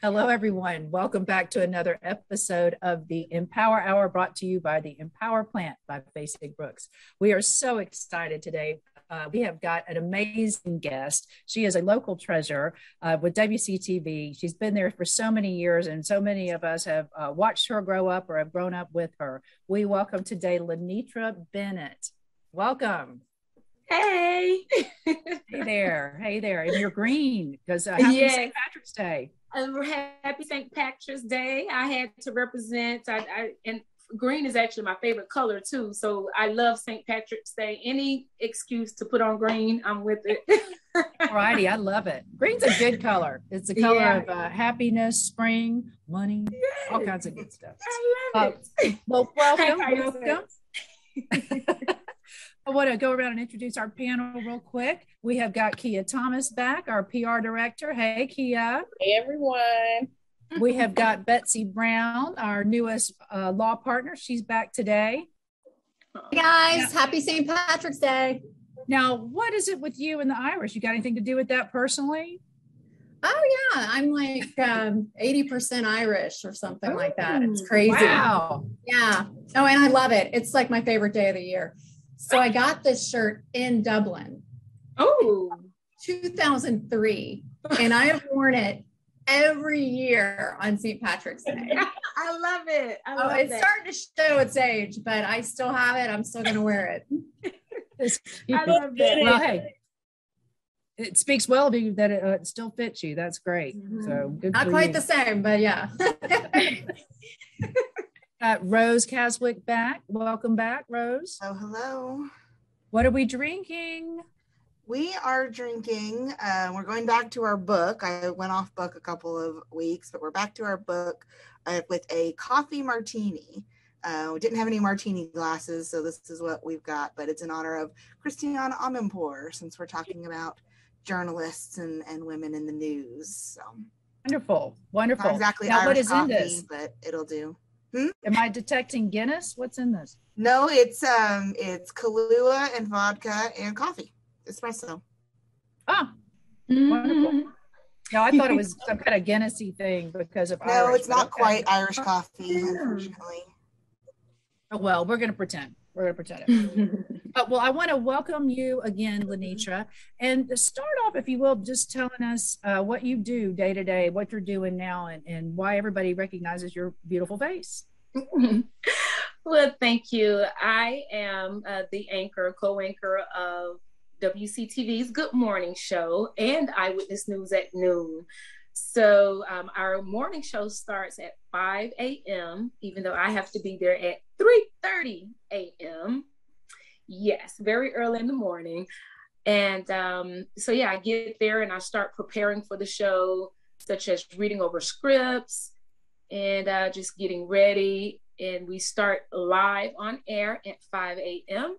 Hello, everyone. Welcome back to another episode of the Empower Hour brought to you by the Empower Plant by Fasig Brooks. We are so excited today. Uh, we have got an amazing guest. She is a local treasure uh, with WCTV. She's been there for so many years, and so many of us have uh, watched her grow up or have grown up with her. We welcome today Lanetra Bennett. Welcome. Hey. hey there. Hey there. And you're green because uh, happy yes. St. Patrick's Day. Happy St. Patrick's Day. I had to represent, I, I, and green is actually my favorite color too. So I love St. Patrick's Day. Any excuse to put on green, I'm with it. Righty, I love it. Green's a good color. It's a color yeah. of uh, happiness, spring, money, yes. all kinds of good stuff. I love uh, it. Well, welcome. welcome. I want to go around and introduce our panel real quick. We have got Khia Thomas back, our PR director. Hey, Khia. Hey, everyone. we have got Betsy Brown, our newest uh, law partner. She's back today. Hey guys, yeah. happy St. Patrick's Day. Now, what is it with you and the Irish? You got anything to do with that personally? Oh yeah, I'm like um, 80% Irish or something like that. It's crazy. Wow. Yeah. Oh, and I love it. It's like my favorite day of the year. So I got this shirt in Dublin. Oh, 2003. And I have worn it every year on St. Patrick's Day. I love it. I oh, love oh, it's starting to show its age, but I still have it. I'm still going to wear it. I love it. Well, hey, it speaks well to you that it, uh, it still fits you. That's great. Mm-hmm. So not quite you. the same, but yeah. Uh, Rose Kasweck back. Welcome back, Rose. Oh, hello. What are we drinking? We are drinking. Uh, we're going back to our book. I went off book a couple of weeks, but we're back to our book uh, with a coffee martini. Uh, we didn't have any martini glasses, so this is what we've got. But it's in honor of Christiane Amanpour, since we're talking about journalists and, and women in the news. So wonderful, wonderful. Not exactly now, Irish what is coffee, in this? but it'll do. Hmm? Am I detecting Guinness? What's in this? No, it's um, it's Kahlua and vodka and coffee, espresso. Oh, mm-hmm. wonderful. No, I thought it was some kind of Guinnessy thing because of. No, Irish, it's not okay. quite Irish coffee, unfortunately. Oh, well, we're going to pretend. We're going to pretend it. but well, I want to welcome you again, Lanetra, and to start off, if you will, just telling us uh, what you do day to day, what you're doing now, and, and why everybody recognizes your beautiful face. well, thank you. I am uh, the anchor, co-anchor of WCTV's Good Morning Show and Eyewitness News at noon. So um, our morning show starts at 5 a.m., even though I have to be there at 3:30 a.m. Yes, very early in the morning. And um, so yeah, I get there and I start preparing for the show, such as reading over scripts and uh, just getting ready. And we start live on air at 5 a.m.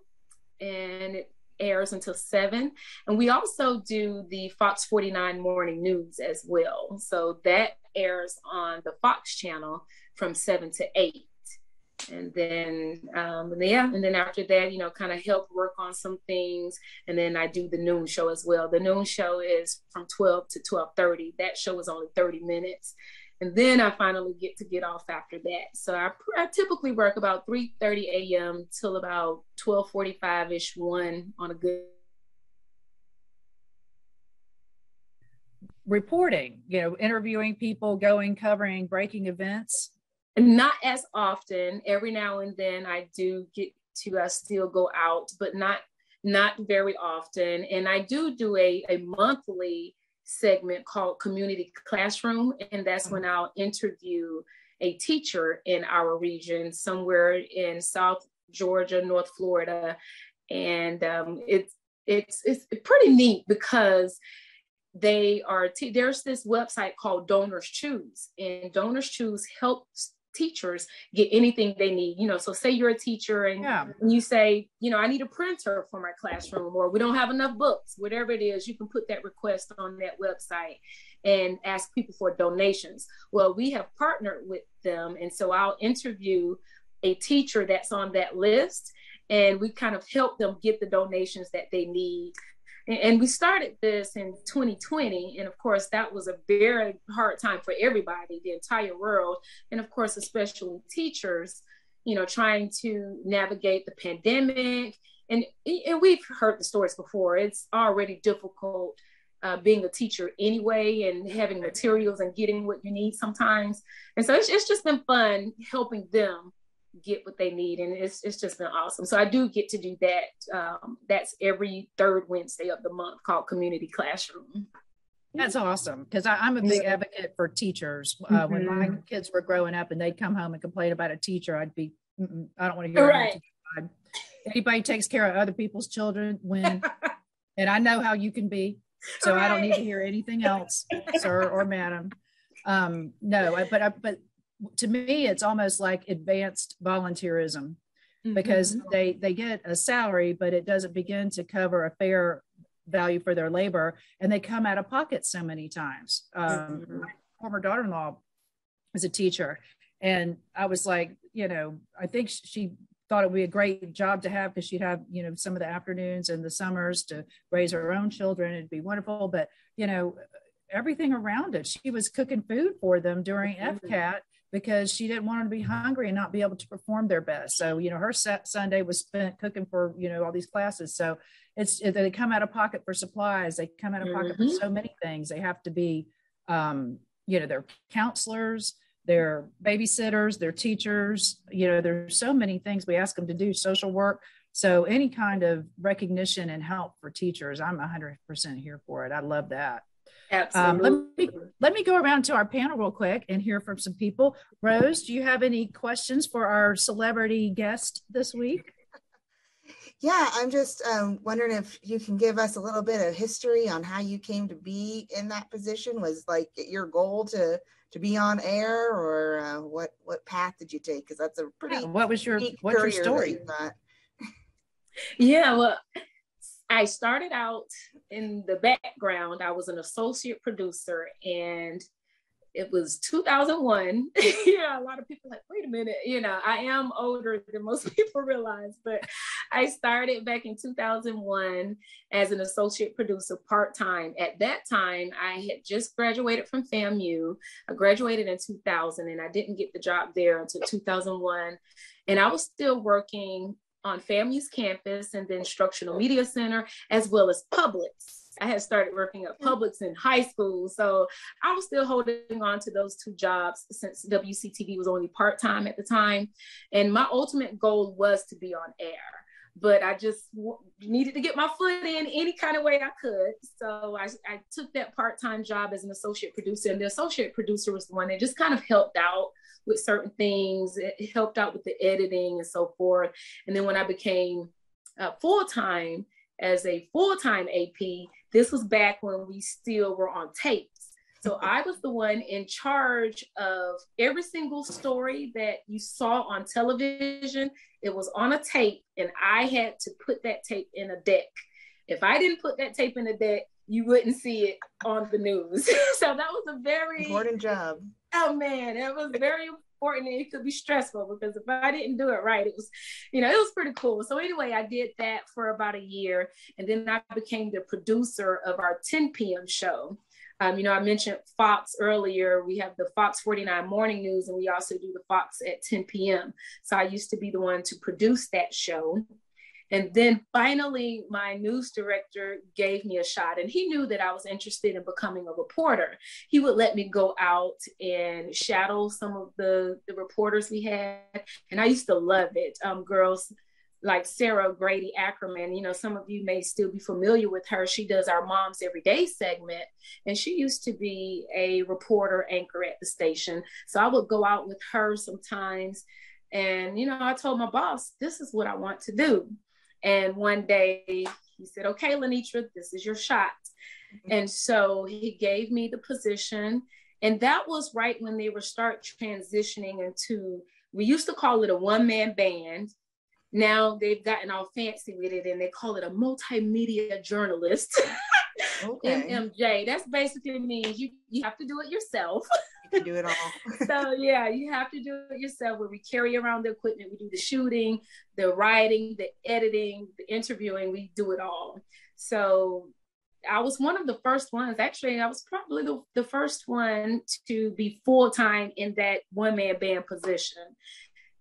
and it airs until 7. And we also do the Fox 49 morning news as well. So that airs on the Fox channel from 7 to 8. And then, um, yeah, and then after that, you know, kind of help work on some things. And then I do the noon show as well. The noon show is from 12 to 12:30. That show is only 30 minutes and then I finally get to get off after that. So I, I typically work about 3:30 a.m. till about 12:45 ish, one on a good. Reporting, you know, interviewing people, going, covering, breaking events. Not as often. Every now and then, I do get to uh, still go out, but not not very often. And I do do a a monthly segment called Community Classroom, and that's when I'll interview a teacher in our region, somewhere in South Georgia, North Florida, and um, it's it's it's pretty neat because they are t- there's this website called Donors Choose, and Donors Choose helps teachers get anything they need. You know, so say you're a teacher and, yeah. you say, you know, I need a printer for my classroom, or we don't have enough books, whatever it is, you can put that request on that website and ask people for donations. Well, we have partnered with them. And so I'll interview a teacher that's on that list and we kind of help them get the donations that they need and we started this in 2020 and of course that was a very hard time for everybody the entire world and of course especially teachers you know trying to navigate the pandemic. And and we've heard the stories before. It's already difficult uh, being a teacher anyway and having materials and getting what you need sometimes. And so it's, it's just been fun helping them get what they need and it's, it's just been awesome so i do get to do that um, that's every third wednesday of the month called community classroom that's awesome because i'm a big advocate for teachers uh, mm-hmm. when my mm-hmm. kids were growing up and they'd come home and complain about a teacher i'd be i don't want to hear right. anybody takes care of other people's children when and i know how you can be so right. i don't need to hear anything else sir or madam um no but I, but to me it's almost like advanced volunteerism mm-hmm. because they they get a salary but it doesn't begin to cover a fair value for their labor and they come out of pocket so many times um, mm-hmm. my former daughter-in-law was a teacher and i was like you know i think she thought it would be a great job to have because she'd have you know some of the afternoons and the summers to raise her own children it'd be wonderful but you know everything around it she was cooking food for them during mm-hmm. fcat because she didn't want them to be hungry and not be able to perform their best. So, you know, her Sunday was spent cooking for, you know, all these classes. So it's, they come out of pocket for supplies. They come out of pocket mm-hmm. for so many things. They have to be, um, you know, they're counselors, they're babysitters, they're teachers, you know, there's so many things we ask them to do, social work. So any kind of recognition and help for teachers, I'm 100% here for it. I love that. Absolutely. Um, let me let me go around to our panel real quick and hear from some people. Rose, do you have any questions for our celebrity guest this week? Yeah, I'm just um, wondering if you can give us a little bit of history on how you came to be in that position. Was like your goal to to be on air, or uh, what what path did you take? Because that's a pretty. Yeah, what was your what's your story? yeah, well, I started out in the background. I was an associate producer and it was 2001. yeah, a lot of people like, wait a minute, you know, I am older than most people realize, but I started back in 2001 as an associate producer part time. At that time, I had just graduated from FAMU. I graduated in 2000 and I didn't get the job there until 2001. And I was still working on FAMU's campus and the Instructional Media Center, as well as Publix. I had started working at mm-hmm. Publix in high school. So I was still holding on to those two jobs since WCTV was only part time at the time. And my ultimate goal was to be on air. But I just w- needed to get my foot in any kind of way I could. So I, I took that part time job as an associate producer. And the associate producer was the one that just kind of helped out with certain things. It helped out with the editing and so forth. And then when I became uh, full time as a full time AP, this was back when we still were on tapes. So I was the one in charge of every single story that you saw on television. It was on a tape, and I had to put that tape in a deck. If I didn't put that tape in a deck, you wouldn't see it on the news. so that was a very important job. Oh man, it was very important and it could be stressful because if I didn't do it right, it was, you know, it was pretty cool. So anyway, I did that for about a year and then I became the producer of our 10 p.m. show. Um, you know, I mentioned Fox earlier. We have the Fox 49 morning news, and we also do the Fox at 10 p.m. So I used to be the one to produce that show. And then finally, my news director gave me a shot, and he knew that I was interested in becoming a reporter. He would let me go out and shadow some of the, the reporters we had, and I used to love it. Um, girls like Sarah Grady Ackerman, you know, some of you may still be familiar with her. She does our Moms Everyday segment, and she used to be a reporter anchor at the station. So I would go out with her sometimes. And, you know, I told my boss, this is what I want to do. And one day he said, Okay, Lanetra, this is your shot. Mm-hmm. And so he gave me the position. And that was right when they were start transitioning into, we used to call it a one man band. Now they've gotten all fancy with it and they call it a multimedia journalist. Okay. MMJ. That's basically means you, you have to do it yourself. You can do it all. so yeah, you have to do it yourself. Where we carry around the equipment, we do the shooting, the writing, the editing, the interviewing. We do it all. So I was one of the first ones. Actually, I was probably the, the first one to be full time in that one man band position.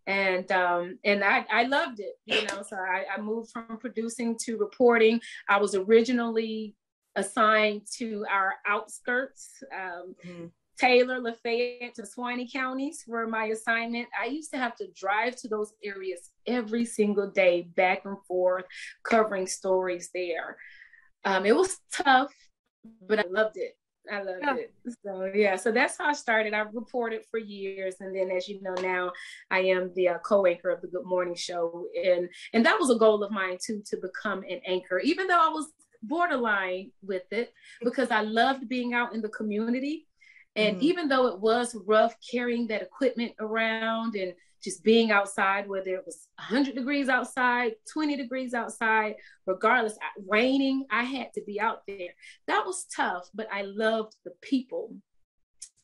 And um, and I, I loved it, you know. So I, I moved from producing to reporting. I was originally assigned to our outskirts, um, mm-hmm. Taylor, Lafayette, to Suwannee counties were my assignment. I used to have to drive to those areas every single day, back and forth, covering stories there. Um, it was tough, but I loved it. I love yeah. it. So yeah, so that's how I started. I reported for years, and then as you know now, I am the uh, co-anchor of the Good Morning Show, and and that was a goal of mine too to become an anchor. Even though I was borderline with it, because I loved being out in the community, and mm-hmm. even though it was rough carrying that equipment around and just being outside, whether it was 100 degrees outside, 20 degrees outside, regardless, raining, I had to be out there. That was tough, but I loved the people.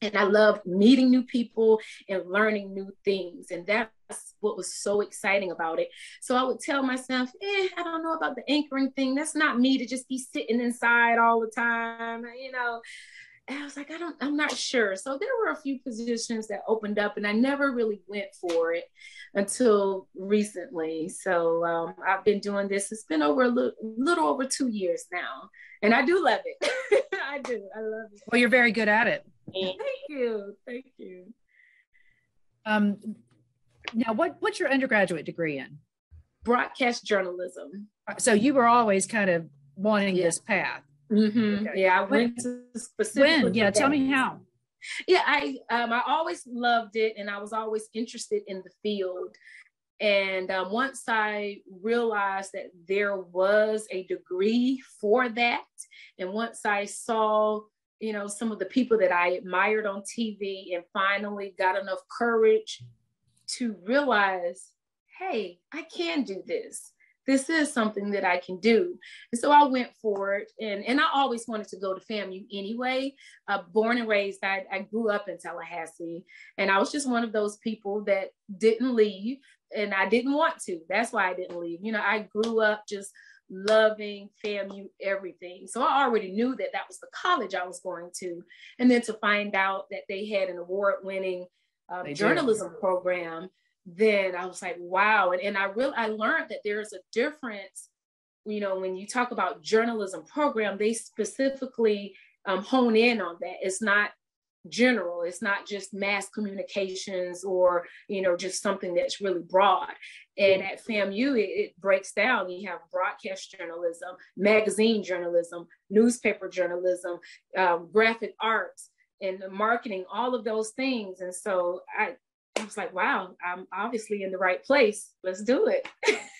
And I loved meeting new people and learning new things. And that's what was so exciting about it. So I would tell myself, eh, I don't know about the anchoring thing. That's not me to just be sitting inside all the time. You know, and I was like, I don't, I'm not sure. So there were a few positions that opened up, and I never really went for it until recently. So um, I've been doing this. It's been over a little, little over two years now, and I do love it. I do. I love it. Well, you're very good at it. Thank you. Thank you. Um, now, what what's your undergraduate degree in? Broadcast journalism. So you were always kind of wanting yeah. this path. Mm-hmm. Okay. Yeah, I went to specifically. When? Yeah, tell me how. Yeah, I um, I always loved it, and I was always interested in the field. And um, once I realized that there was a degree for that, and once I saw, you know, some of the people that I admired on TV, and finally got enough courage to realize, hey, I can do this this is something that I can do. And so I went for it. And, and I always wanted to go to FAMU anyway. Uh, born and raised, I, I grew up in Tallahassee. And I was just one of those people that didn't leave. And I didn't want to. That's why I didn't leave. You know, I grew up just loving FAMU everything. So I already knew that that was the college I was going to. And then to find out that they had an award winning um, journalism program then I was like, wow. And, and I really I learned that there's a difference, you know, when you talk about journalism program, they specifically um, hone in on that. It's not general it's not just mass communications or you know just something that's really broad and at famu it, it, breaks down you have broadcast journalism magazine journalism newspaper journalism um, graphic arts and marketing all of those things and so i I was like, wow, I'm obviously in the right place. Let's do it.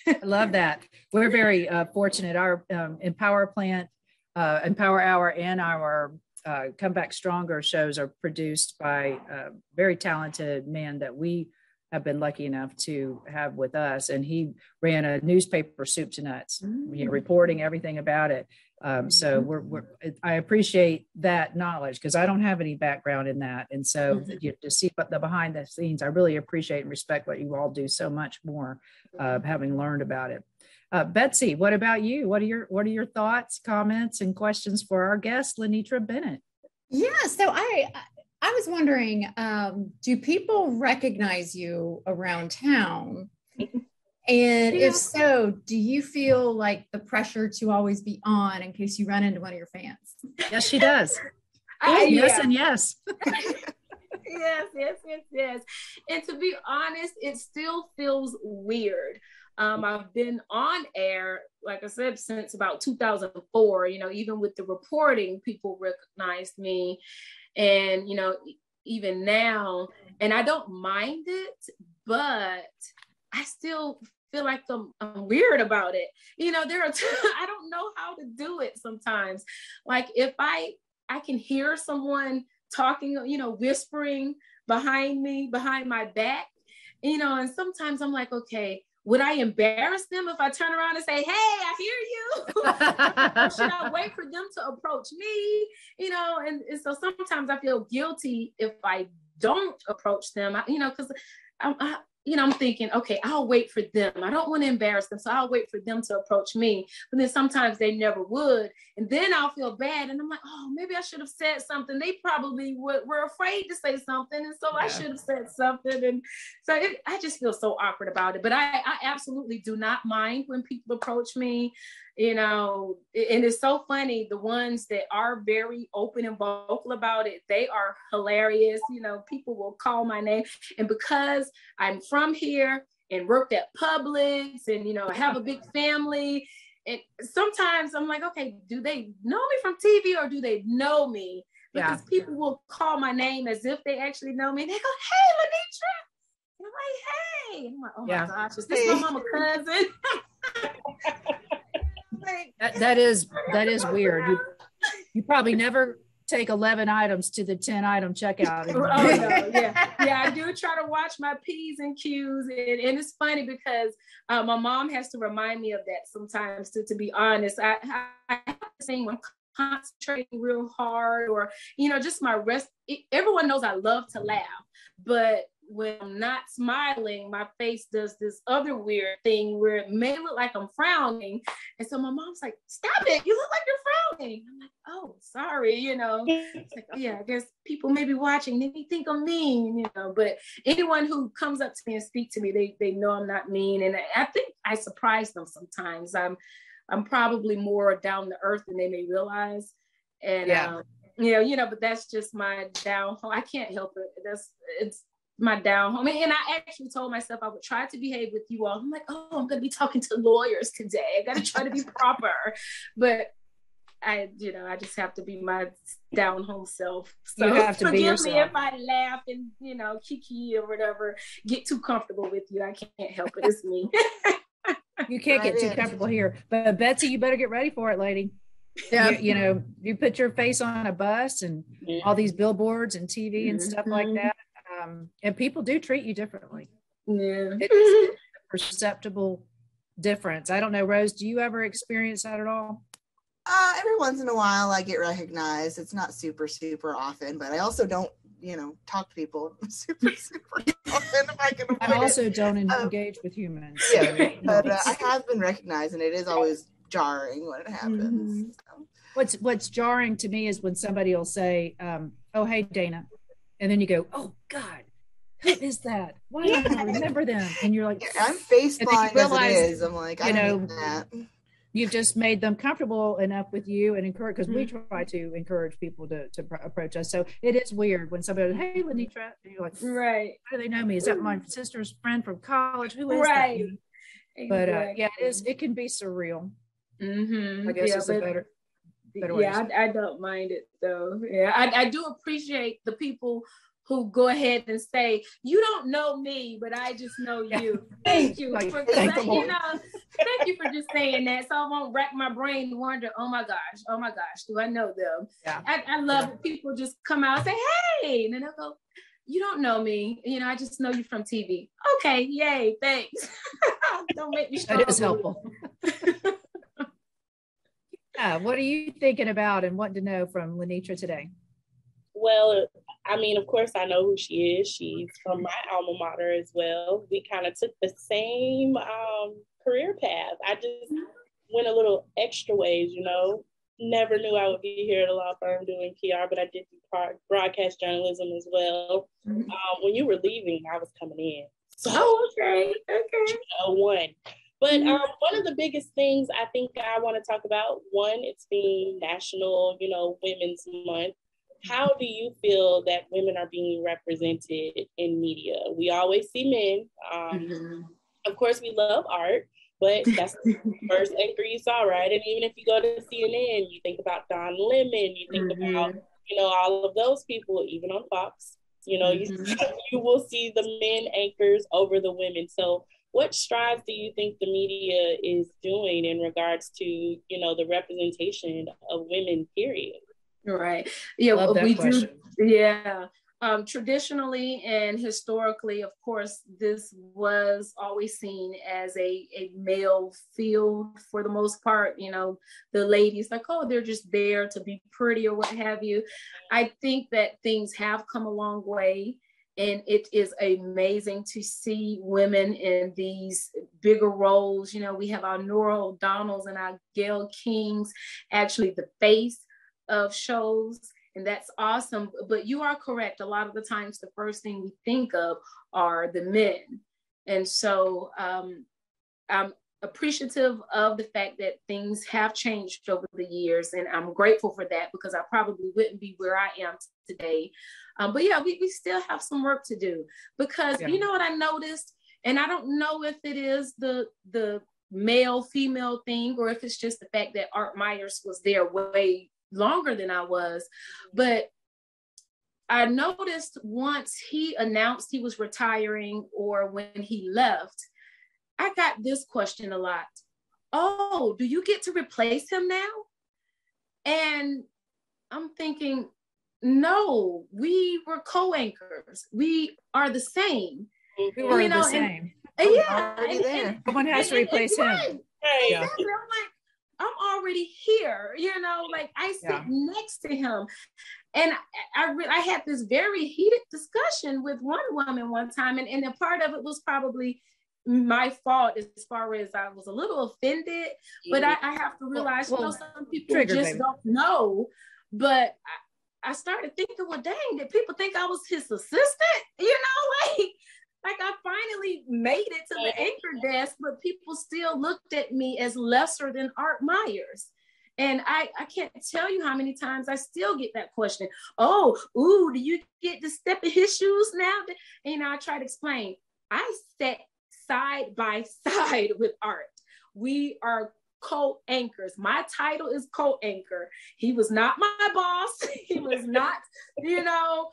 I love that. We're very uh, fortunate. Our um, Empower Plant, uh, Empower Hour, and our uh, Come Back Stronger shows are produced by a very talented man that we have been lucky enough to have with us. And he ran a newspaper, Soup to Nuts, mm-hmm. you know, reporting everything about it. Um, so mm-hmm. we're, we're, I appreciate that knowledge because I don't have any background in that. And so mm-hmm. you, to see what the behind the scenes, I really appreciate and respect what you all do so much more, uh, having learned about it. Uh, Betsy, what about you? What are your what are your thoughts, comments, and questions for our guest, Lanetra Bennett? Yeah, so I I was wondering, um, do people recognize you around town? And yeah. if so, do you feel like the pressure to always be on in case you run into one of your fans? Yes, she does. I, yes, yeah. and yes. yes, yes, yes, yes. And to be honest, it still feels weird. Um, I've been on air, like I said, since about 2004. You know, even with the reporting, people recognized me. And, you know, even now, and I don't mind it, but I still feel like I'm, I'm weird about it. You know, there are t- I don't know how to do it sometimes. Like if I I can hear someone talking, you know, whispering behind me, behind my back, you know, and sometimes I'm like, okay, would I embarrass them if I turn around and say, "Hey, I hear you"? should I wait for them to approach me? You know, and, and so sometimes I feel guilty if I don't approach them. I, you know, because I, I, you know, I'm thinking, okay, I'll wait for them. I don't want to embarrass them. So I'll wait for them to approach me. But then sometimes they never would. And then I'll feel bad. And I'm like, oh, maybe I should have said something. They probably would, were afraid to say something. And so yeah. I should have said something. And so it, I just feel so awkward about it. But I, I absolutely do not mind when people approach me you know and it's so funny the ones that are very open and vocal about it they are hilarious you know people will call my name and because i'm from here and worked at publix and you know have a big family and sometimes i'm like okay do they know me from tv or do they know me? Because yeah. people will call my name as if they actually know me and they go hey Lanetra and i'm like hey. I'm like, oh yeah. my gosh is this my mama cousin that, that is that is weird. You, you probably never take 11 items to the 10 item checkout. oh, no, yeah. Yeah, I do try to watch my P's and Q's. And, and it's funny because uh, my mom has to remind me of that sometimes, to, to be honest. I, I, have the same I'm concentrating real hard or, you know, just my rest. Everyone knows I love to laugh, but when I'm not smiling, my face does this other weird thing where it may look like I'm frowning. And so my mom's like, Stop it, you look like you're frowning. I'm like, Oh, sorry, you know. It's like, oh, yeah, I guess people may be watching, they may think I'm mean, you know. But anyone who comes up to me and speak to me, they they know I'm not mean. And I think I surprise them sometimes. I'm I'm probably more down to earth than they may realize. And yeah. um, you know, you know, but that's just my down. I can't help it. That's it's my down home. And I actually told myself I would try to behave with you all. I'm like, oh, I'm gonna be talking to lawyers today. I gotta try to be proper. But I, you know, I just have to be my down home self. So you have to forgive me if I laugh and you know, kiki or whatever, get too comfortable with you. I can't help it. It's me. you can't get too comfortable here. But Betsy, you better get ready for it, lady. Yeah. You, you know, you put your face on a bus and all these billboards and TV and mm-hmm. stuff like mm-hmm. that um, and people do treat you differently. Yeah, it's a perceptible difference. I don't know, Rose. Do you ever experience that at all? Uh, every once in a while, I get recognized. It's not super, super often, but I also don't, you know, talk to people super, super often if I can avoid I also it. don't um, engage with humans. Yeah, but uh, I have been recognized, and it is always jarring when it happens. Mm-hmm. So. What's What's jarring to me is when somebody will say, um, "Oh, hey, Dana," and then you go, "Oh God, who is that? Why don't I remember them?" And you're like, "I'm face realize, as it is." I'm like, I you know, that. you've just made them comfortable enough with you and encourage because mm-hmm. we try to encourage people to to approach us. So it is weird when somebody, goes, "Hey, Lanetra," and you're like, "Right? How do they know me? Is that my sister's friend from college? Who is right. that?" Exactly. But uh, yeah, it is. It can be surreal. Mm-hmm. I guess yeah, it's a better yeah, I, I, don't mind it though. Yeah, I, I do appreciate the people who go ahead and say, "You don't know me, but I just know you." Thank you like, for thank you know. Thank you for just saying that, so I won't rack my brain and wonder, "Oh my gosh, oh my gosh, do I know them?" Yeah. I, I love yeah. people just come out and say, "Hey," and then they'll go, "You don't know me, you know, I just know you from TV." Okay, yay, thanks. don't make me. That is helpful. Yeah, what are you thinking about and wanting to know from Lanetra today? Well, I mean, of course, I know who she is. She's from my alma mater as well. We kind of took the same um, career path. I just went a little extra ways, you know. Never knew I would be here at a law firm doing PR, but I did do broadcast journalism as well. Mm-hmm. Um, when you were leaving, I was coming in. So, oh, okay, okay. one. But mm-hmm. um, one of the biggest things I think I want to talk about, one, it's being National, you know, Women's Month. How do you feel that women are being represented in media? We always see men. Um, mm-hmm. Of course, we love art, but that's the first anchor you saw, right? And even if you go to CNN, you think about Don Lemon, you think mm-hmm. about, you know, all of those people, even on Fox. You know, you, mm-hmm. you will see the men anchors over the women. So what strides do you think the media is doing in regards to you know the representation of women period right yeah we question. do yeah um, traditionally and historically, of course, this was always seen as a, a male field for the most part. You know, the ladies, like, oh, they're just there to be pretty or what have you. I think that things have come a long way and it is amazing to see women in these bigger roles. You know, we have our Norah O'Donnells and our Gail Kings, actually the face of shows, and that's awesome. But you are correct. A lot of the times, the first thing we think of are the men, and so um, I'm appreciative of the fact that things have changed over the years, and I'm grateful for that because I probably wouldn't be where I am today. Um, but yeah, we, we still have some work to do because yeah. you know what I noticed, and I don't know if it is the the male female thing or if it's just the fact that Art Myers was there way longer than I was, but I noticed once he announced he was retiring or when he left, I got this question a lot. Oh, do you get to replace him now? And I'm thinking, no, we were co-anchors. We are the same. We were you know, the same. Uh, and, and yeah, and, and, someone has and, to replace him. Right. Yeah. Exactly. I'm like, I'm already here. You know, like I sit yeah. next to him, and I I, re- I had this very heated discussion with one woman one time, and, and a part of it was probably my fault as far as I was a little offended, but I, I have to realize, well, you know, some people trigger, just baby. don't know. But I, I, started thinking, well, dang, did people think I was his assistant? You know, like, like I finally made it to the anchor desk, but people still looked at me as lesser than Art Myers. And I, I can't tell you how many times I still get that question. Oh, ooh, do you get to step in his shoes now? And, you know, I try to explain. I sat side by side with art. We are co-anchors. My title is co-anchor. He was not my boss. He was not, you know,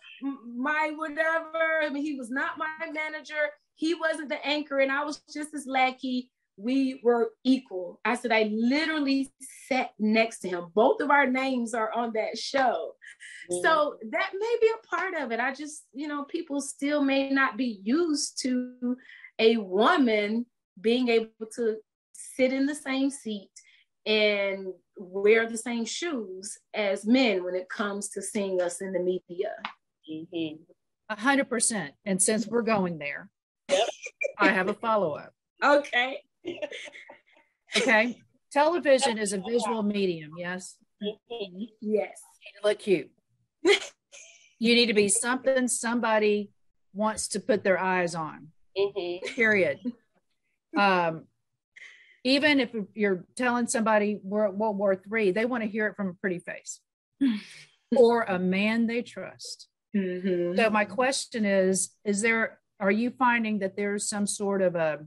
my whatever. I mean, he was not my manager. He wasn't the anchor, and I was just as lackey. We were equal. I said, I literally sat next to him. Both of our names are on that show. So that may be a part of it. I just, you know, people still may not be used to a woman being able to sit in the same seat and wear the same shoes as men when it comes to seeing us in the media. Mm-hmm. A hundred percent. And since we're going there, yep. I have a follow up. Okay. okay. Television is a visual medium. Yes. Mm-hmm. Yes. You look cute. you need to be something somebody wants to put their eyes on mm-hmm. period. Um, even if you're telling somebody we're at World War Three, they want to hear it from a pretty face or a man they trust. Mm-hmm. So my question is: Is there? Are you finding that there's some sort of a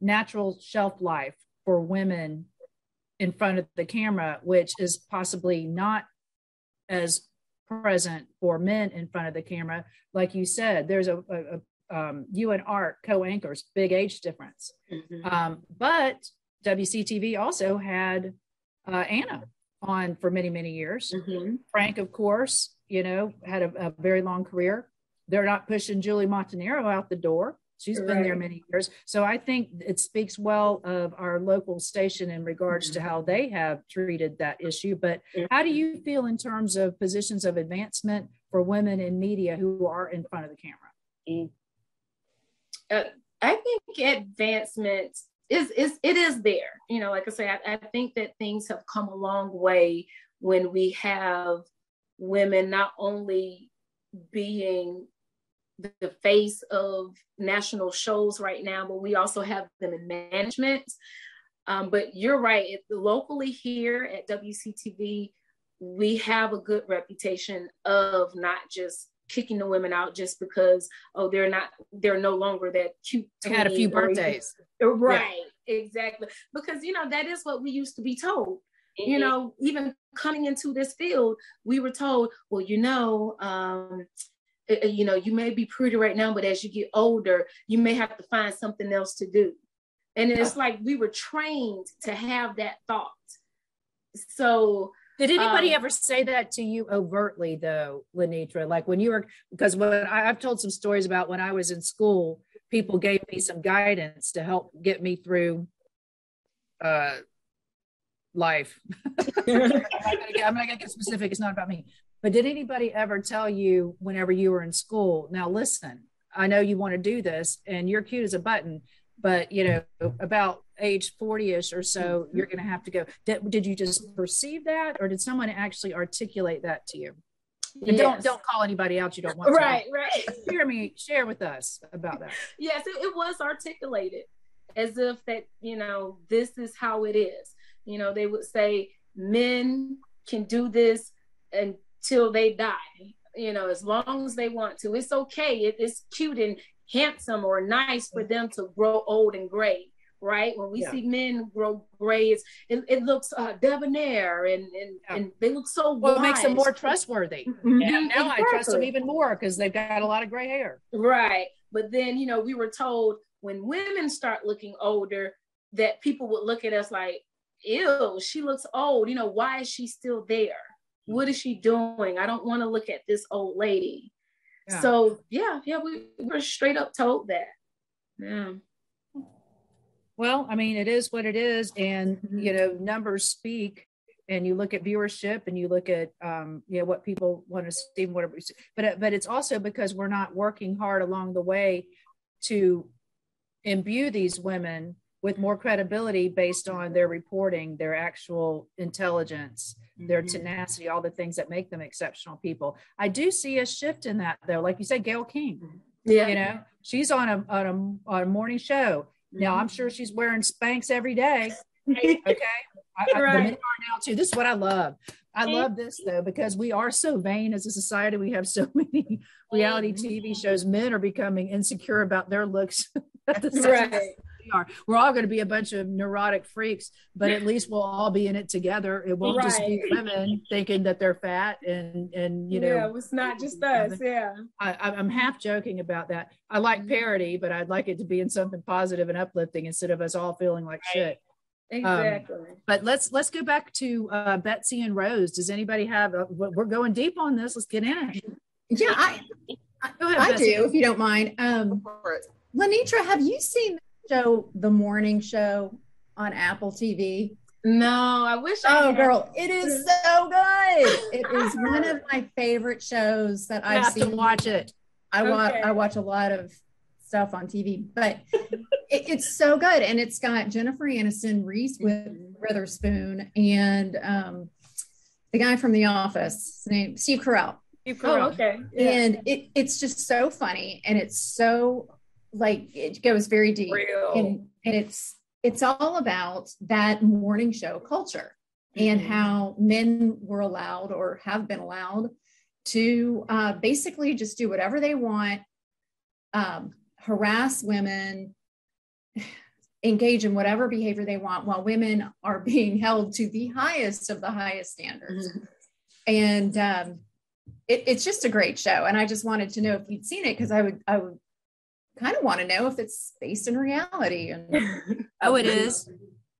natural shelf life for women in front of the camera, which is possibly not as present for men in front of the camera? Like you said, there's a, a, um, you and Art co-anchors, big age difference. Mm-hmm. Um, but WCTV also had uh, Anna on for many many years. Mm-hmm. Frank, of course, you know, had a, a, very long career. They're not pushing Julie Montanaro out the door. She's right. been there many years. So I think it speaks well of our local station in regards mm-hmm. to how they have treated that issue. But mm-hmm. how do you feel in terms of positions of advancement for women in media who are in front of the camera? Uh, I think advancement is is it is there. You know, like I say, I, I think that things have come a long way when we have women not only being the face of national shows right now, but we also have them in management. Um, but you're right. It, locally here at WCTV, we have a good reputation of not just kicking the women out just because oh they're not they're no longer that cute. They had a few birthdays. Right, yeah. exactly. Because you know that is what we used to be told. Mm-hmm. You know, even coming into this field, we were told, well, you know, um, you know, you may be pretty right now, but as you get older, you may have to find something else to do. And it's like we were trained to have that thought. So did anybody um, ever say that to you overtly, though, Lanetra? Like when you were, because when I, I've told some stories about when I was in school, people gave me some guidance to help get me through uh, life. I'm not gonna get specific. It's not about me. But did anybody ever tell you whenever you were in school? Now listen, I know you want to do this and you're cute as a button, but you know, about age 40ish or so, mm-hmm. you're going to have to go. Did, did you just perceive that or did someone actually articulate that to you? Yes. don't don't call anybody out you don't want right, to. Right, right. Share me, share with us about that. Yes, it, it was articulated as if that, you know, this is how it is. You know, they would say men can do this until they die you know, as long as they want to. It's okay. It is cute and handsome or nice for them to grow old and gray, right? When we yeah. see men grow gray, it, it looks uh, debonair and and, yeah. and they look so well. Wise. It makes them more trustworthy. Mm-hmm. Yeah, now exactly. I trust them even more because they've got a lot of gray hair. Right, but then you know we were told when women start looking older that people would look at us like, "Ew, she looks old." You know, why is she still there? What is she doing? I don't want to look at this old lady. Yeah. So yeah, yeah, we were straight up told that. Yeah. Well, I mean, it is what it is, and mm-hmm. you know, numbers speak. And you look at viewership, and you look at um, you know what people want to see, whatever. But but it's also because we're not working hard along the way to imbue these women with more credibility based on their reporting, their actual intelligence, their mm-hmm. tenacity, all the things that make them exceptional people. I do see a shift in that though. Like you said, Gail King. Yeah. You know, she's on a on a, on a morning show. Now I'm sure she's wearing Spanx every day. okay. I, right. I, now too. This is what I love. I love this though because we are so vain as a society. We have so many reality TV shows. Men are becoming insecure about their looks. right we are. We're all going to be a bunch of neurotic freaks, but at least we'll all be in it together. It won't right. just be women thinking that they're fat and and you know. Yeah, it's not just us. Yeah. I, am half joking about that. I like mm-hmm. parody, but I'd like it to be in something positive and uplifting instead of us all feeling like right. shit. Exactly. Um, but let's let's go back to uh, Betsy and Rose. Does anybody have? A, we're going deep on this. Let's get in it. Yeah, I ahead, I do if you don't mind. Um, Lanetra, have you seen show, The Morning Show on Apple TV? No, I wish. I oh, had. girl, it is so good. It is one of my favorite shows that I've seen. To watch it. I okay. watch. I watch a lot of stuff on TV, but it, it's so good, and it's got Jennifer Aniston, Reese with Witherspoon, and um, the guy from The Office, name Steve Carell. Steve Carell. Oh, okay. Yeah. And it, it's just so funny, and it's so like it goes very deep and, and it's it's all about that morning show culture mm-hmm. and how men were allowed or have been allowed to uh, basically just do whatever they want um, harass women engage in whatever behavior they want while women are being held to the highest of the highest standards mm-hmm. and um, it, it's just a great show and i just wanted to know if you'd seen it because i would i would kind of want to know if it's based in reality. And oh, it is.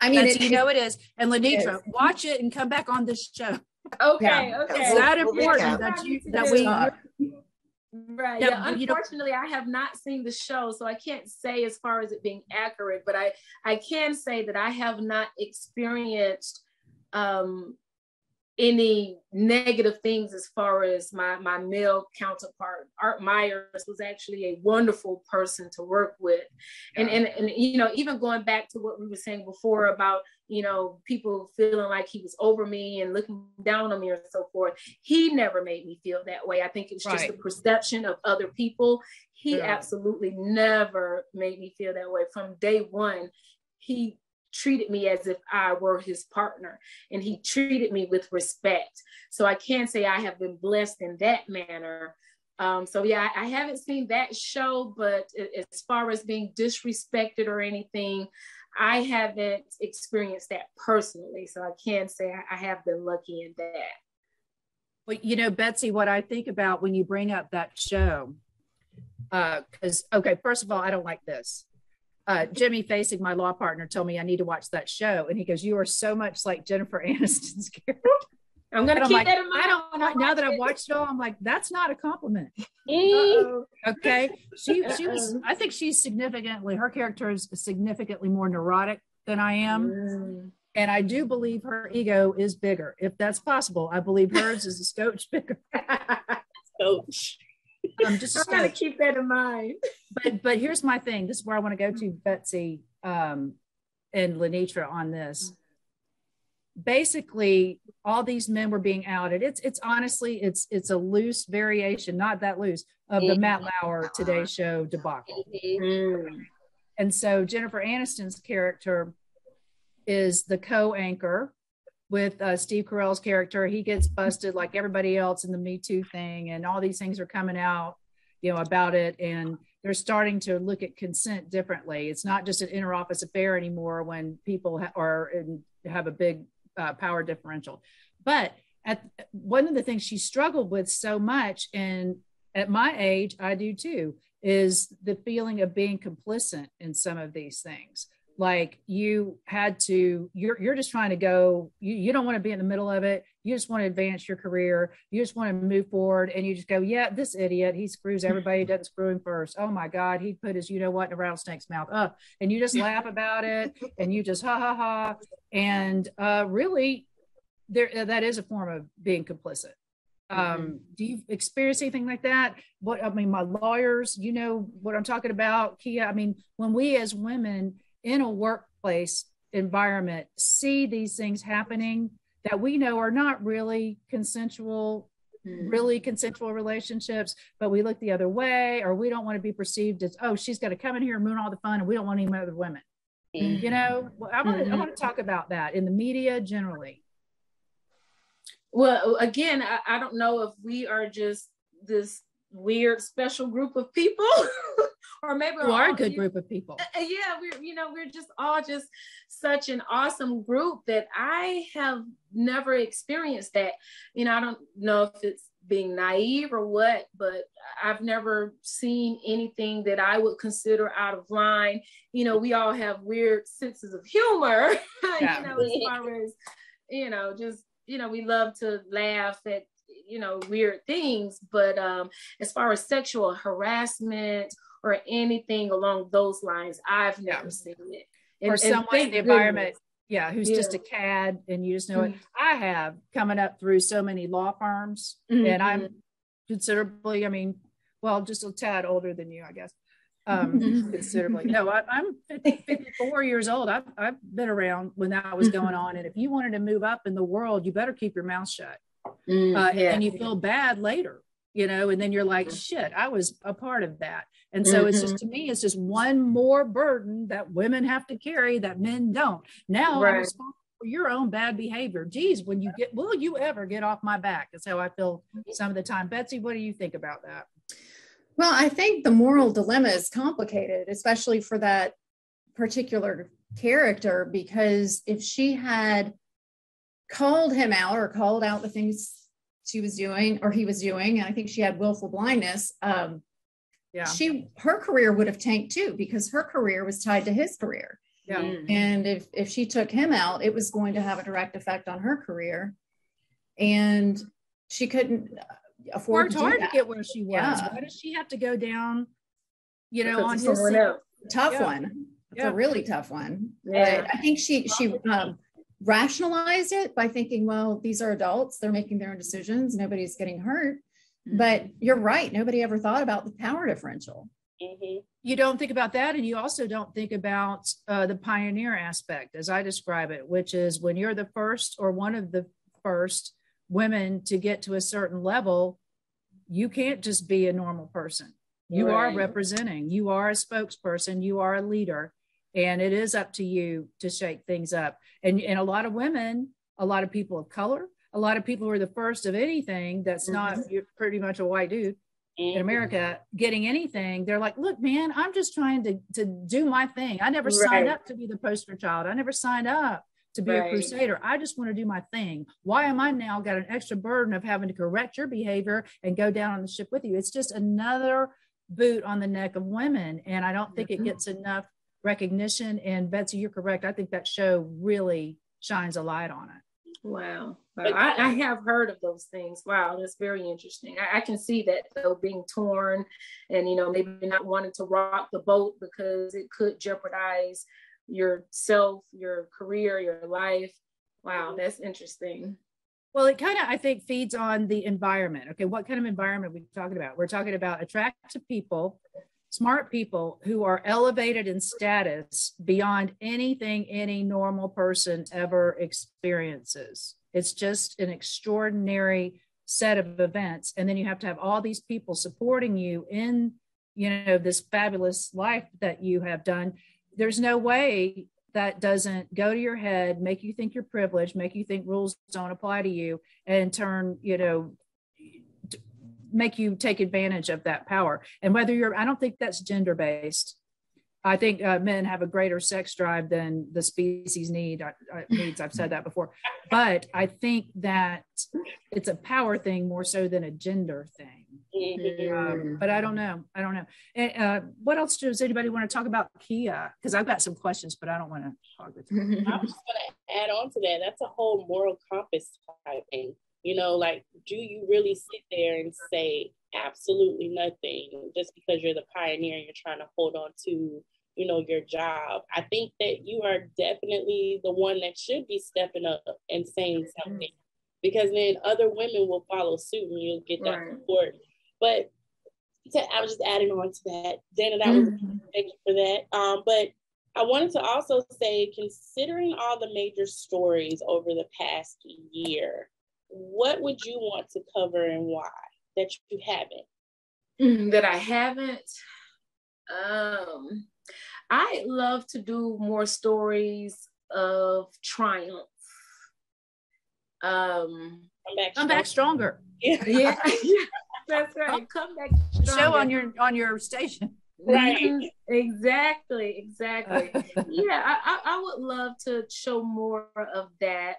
I mean, it, you know it is. And Lanetra, watch it and come back on this show. Okay, yeah. okay. It's that important that you that we. Right. Yeah. yeah. Unfortunately, I have not seen the show, so I can't say as far as it being accurate. But I I can say that I have not experienced um, any negative things as far as my my male counterpart art myers was actually a wonderful person to work with. And, and and you know even going back to what we were saying before about you know people feeling like he was over me and looking down on me or so forth he never made me feel that way. I think it's just the perception of other people. He yeah. absolutely never made me feel that way. From day one he treated me as if I were his partner and he treated me with respect. So I can say I have been blessed in that manner. Um, so yeah, I, I haven't seen that show, but as far as being disrespected or anything, I haven't experienced that personally. So I can say I, I have been lucky in that. Well, you know, Betsy, what I think about when you bring up that show, because uh, okay, first of all, I don't like this uh, Jimmy Fasig, my law partner, told me I need to watch that show, and he goes, "You are so much like Jennifer Aniston's character." I'm gonna keep like, that in mind. I don't now that I've watched it all. I'm like, that's not a compliment. okay, she she was. I think she's significantly. Her character is significantly more neurotic than I am. Mm. And I do believe her ego is bigger. If that's possible, I believe hers is a scotch bigger. Um, just I'm just gonna keep that in mind. But but here's my thing. This is where I want to go to Betsy um, and Lanetra on this. Basically, all these men were being outed. It's it's honestly it's it's a loose variation, not that loose, of the Matt Lauer Today Show debacle. Mm-hmm. And so Jennifer Aniston's character is the co-anchor with uh, Steve Carell's character. He gets busted like everybody else in the Me Too thing, and all these things are coming out, you know, about it. And they're starting to look at consent differently. It's not just an interoffice affair anymore when people ha- are in, have a big uh, power differential. But at one of the things she struggled with so much, and at my age, I do too, is the feeling of being complicit in some of these things like you had to you're you're just trying to go you, you don't want to be in the middle of it. You just want to advance your career. You just want to move forward and you just go yeah this idiot he screws everybody doesn't screw him first. Oh my god he put his you know what in a rattlesnake's mouth up and you just laugh about it and you just ha ha ha and uh really there that is a form of being complicit. Um mm-hmm. do you experience anything like that? What i mean my lawyers you know what i'm talking about Khia i mean when we as women in a workplace environment see these things happening that we know are not really consensual mm. really consensual relationships but we look the other way or we don't want to be perceived as oh she's going to come in here and ruin all the fun and we don't want any other women mm. you know i want to mm-hmm. i want to talk about that in the media generally well again I, I don't know if we are just this weird special group of people or maybe we are a good group of people. Uh, uh, yeah, we're you know we're just all just such an awesome group that I have never experienced that. You know, I don't know if it's being naive or what, but I've never seen anything that I would consider out of line. You know, we all have weird senses of humor. Yeah. you know, as far as you know, just you know, we love to laugh at you know weird things but um as far as sexual harassment or anything along those lines. I've never yeah. seen it. And, or someone in the environment, yeah, who's yeah. just a cad and you just know mm-hmm. it. I have coming up through so many law firms, mm-hmm. and I'm considerably, I mean, well, just a tad older than you, I guess. Um, considerably. No, I, am 54 years old. I've, I've been around when that was going on. And if you wanted to move up in the world, you better keep your mouth shut. Mm, uh, yeah. And you feel bad later, you know, and then you're like, shit, I was a part of that. And so mm-hmm. it's just mm-hmm. to me, it's just one more burden that women have to carry that men don't. Now right. I'm responsible for your own bad behavior. Geez, when you get, will you ever get off my back? That's how I feel some of the time. Betsy, what do you think about that? Well, I think the moral dilemma is complicated, especially for that particular character, because if she had called him out or called out the things she was doing or he was doing, and I think she had willful blindness, um, yeah. she her career would have tanked too because her career was tied to his career. Yeah. Mm. And if if she took him out, it was going to have a direct effect on her career. And she couldn't afford to hard to get where she was. Yeah. Why does she have to go down, you know, because on his tough yeah. one? It's yeah. a really tough one. Yeah. But I think she she um, rationalized it by thinking, well, these are adults, they're making their own decisions, nobody's getting hurt. But mm-hmm. you're right. Nobody ever thought about the power differential. Mm-hmm. You don't think about that. And you also don't think about uh, the pioneer aspect, as I describe it, which is when you're the first or one of the first women to get to a certain level, you can't just be a normal person. You right. are representing, you are a spokesperson, you are a leader, and it is up to you to shake things up. And, and a lot of women, a lot of people of color, a lot of people who are the first of anything that's not mm-hmm. you're pretty much a white dude mm-hmm. in America getting anything, they're like, look, man, I'm just trying to, to do my thing. I never right. signed up to be the poster child. I never signed up to be right. a crusader. I just want to do my thing. Why am I now got an extra burden of having to correct your behavior and go down on the ship with you? It's just another boot on the neck of women. And I don't think mm-hmm. it gets enough recognition. And Betsy, you're correct. I think that show really shines a light on it. Wow. wow. I, I, have heard of those things. Wow, that's very interesting. I, I, can see that though being torn and you know, maybe not wanting to rock the boat because it could jeopardize yourself, your career, your life. Wow, that's interesting. Well, it kind of, I think, feeds on the environment. Okay, what kind of environment are we talking about? We're talking about attractive people, smart people who are elevated in status beyond anything any normal person ever experiences. It's just an extraordinary set of events. And then you have to have all these people supporting you in, you know, this fabulous life that you have done. There's no way that doesn't go to your head, make you think you're privileged, make you think rules don't apply to you, and turn, you know, make you take advantage of that power. And whether you're, I don't think that's gender based. I think uh, men have a greater sex drive than the species need uh, uh, needs. I've said that before, but I think that it's a power thing more so than a gender thing. Mm-hmm. Um, but I don't know. I don't know. And, uh, what else does anybody want to talk about Khia? Because I've got some questions, but I don't want to talk with you. I was going to add on to that. That's a whole moral compass type thing. You know, like, do you really sit there and say absolutely nothing just because you're the pioneer and you're trying to hold on to, you know, your job? I think that you are definitely the one that should be stepping up and saying something because then other women will follow suit and you'll get that right. support but to, I was just adding on to that. Dana, that was mm-hmm. thank you for that. Um, but I wanted to also say, considering all the major stories over the past year, what would you want to cover and why that you haven't? Mm, that I haven't. Um, I love to do more stories of triumph. Um, come back, come back stronger. Yeah. yeah. That's right. Come back. stronger. Show on your on your station. Right. Mm-hmm. exactly. Exactly. yeah, I, I would love to show more of that.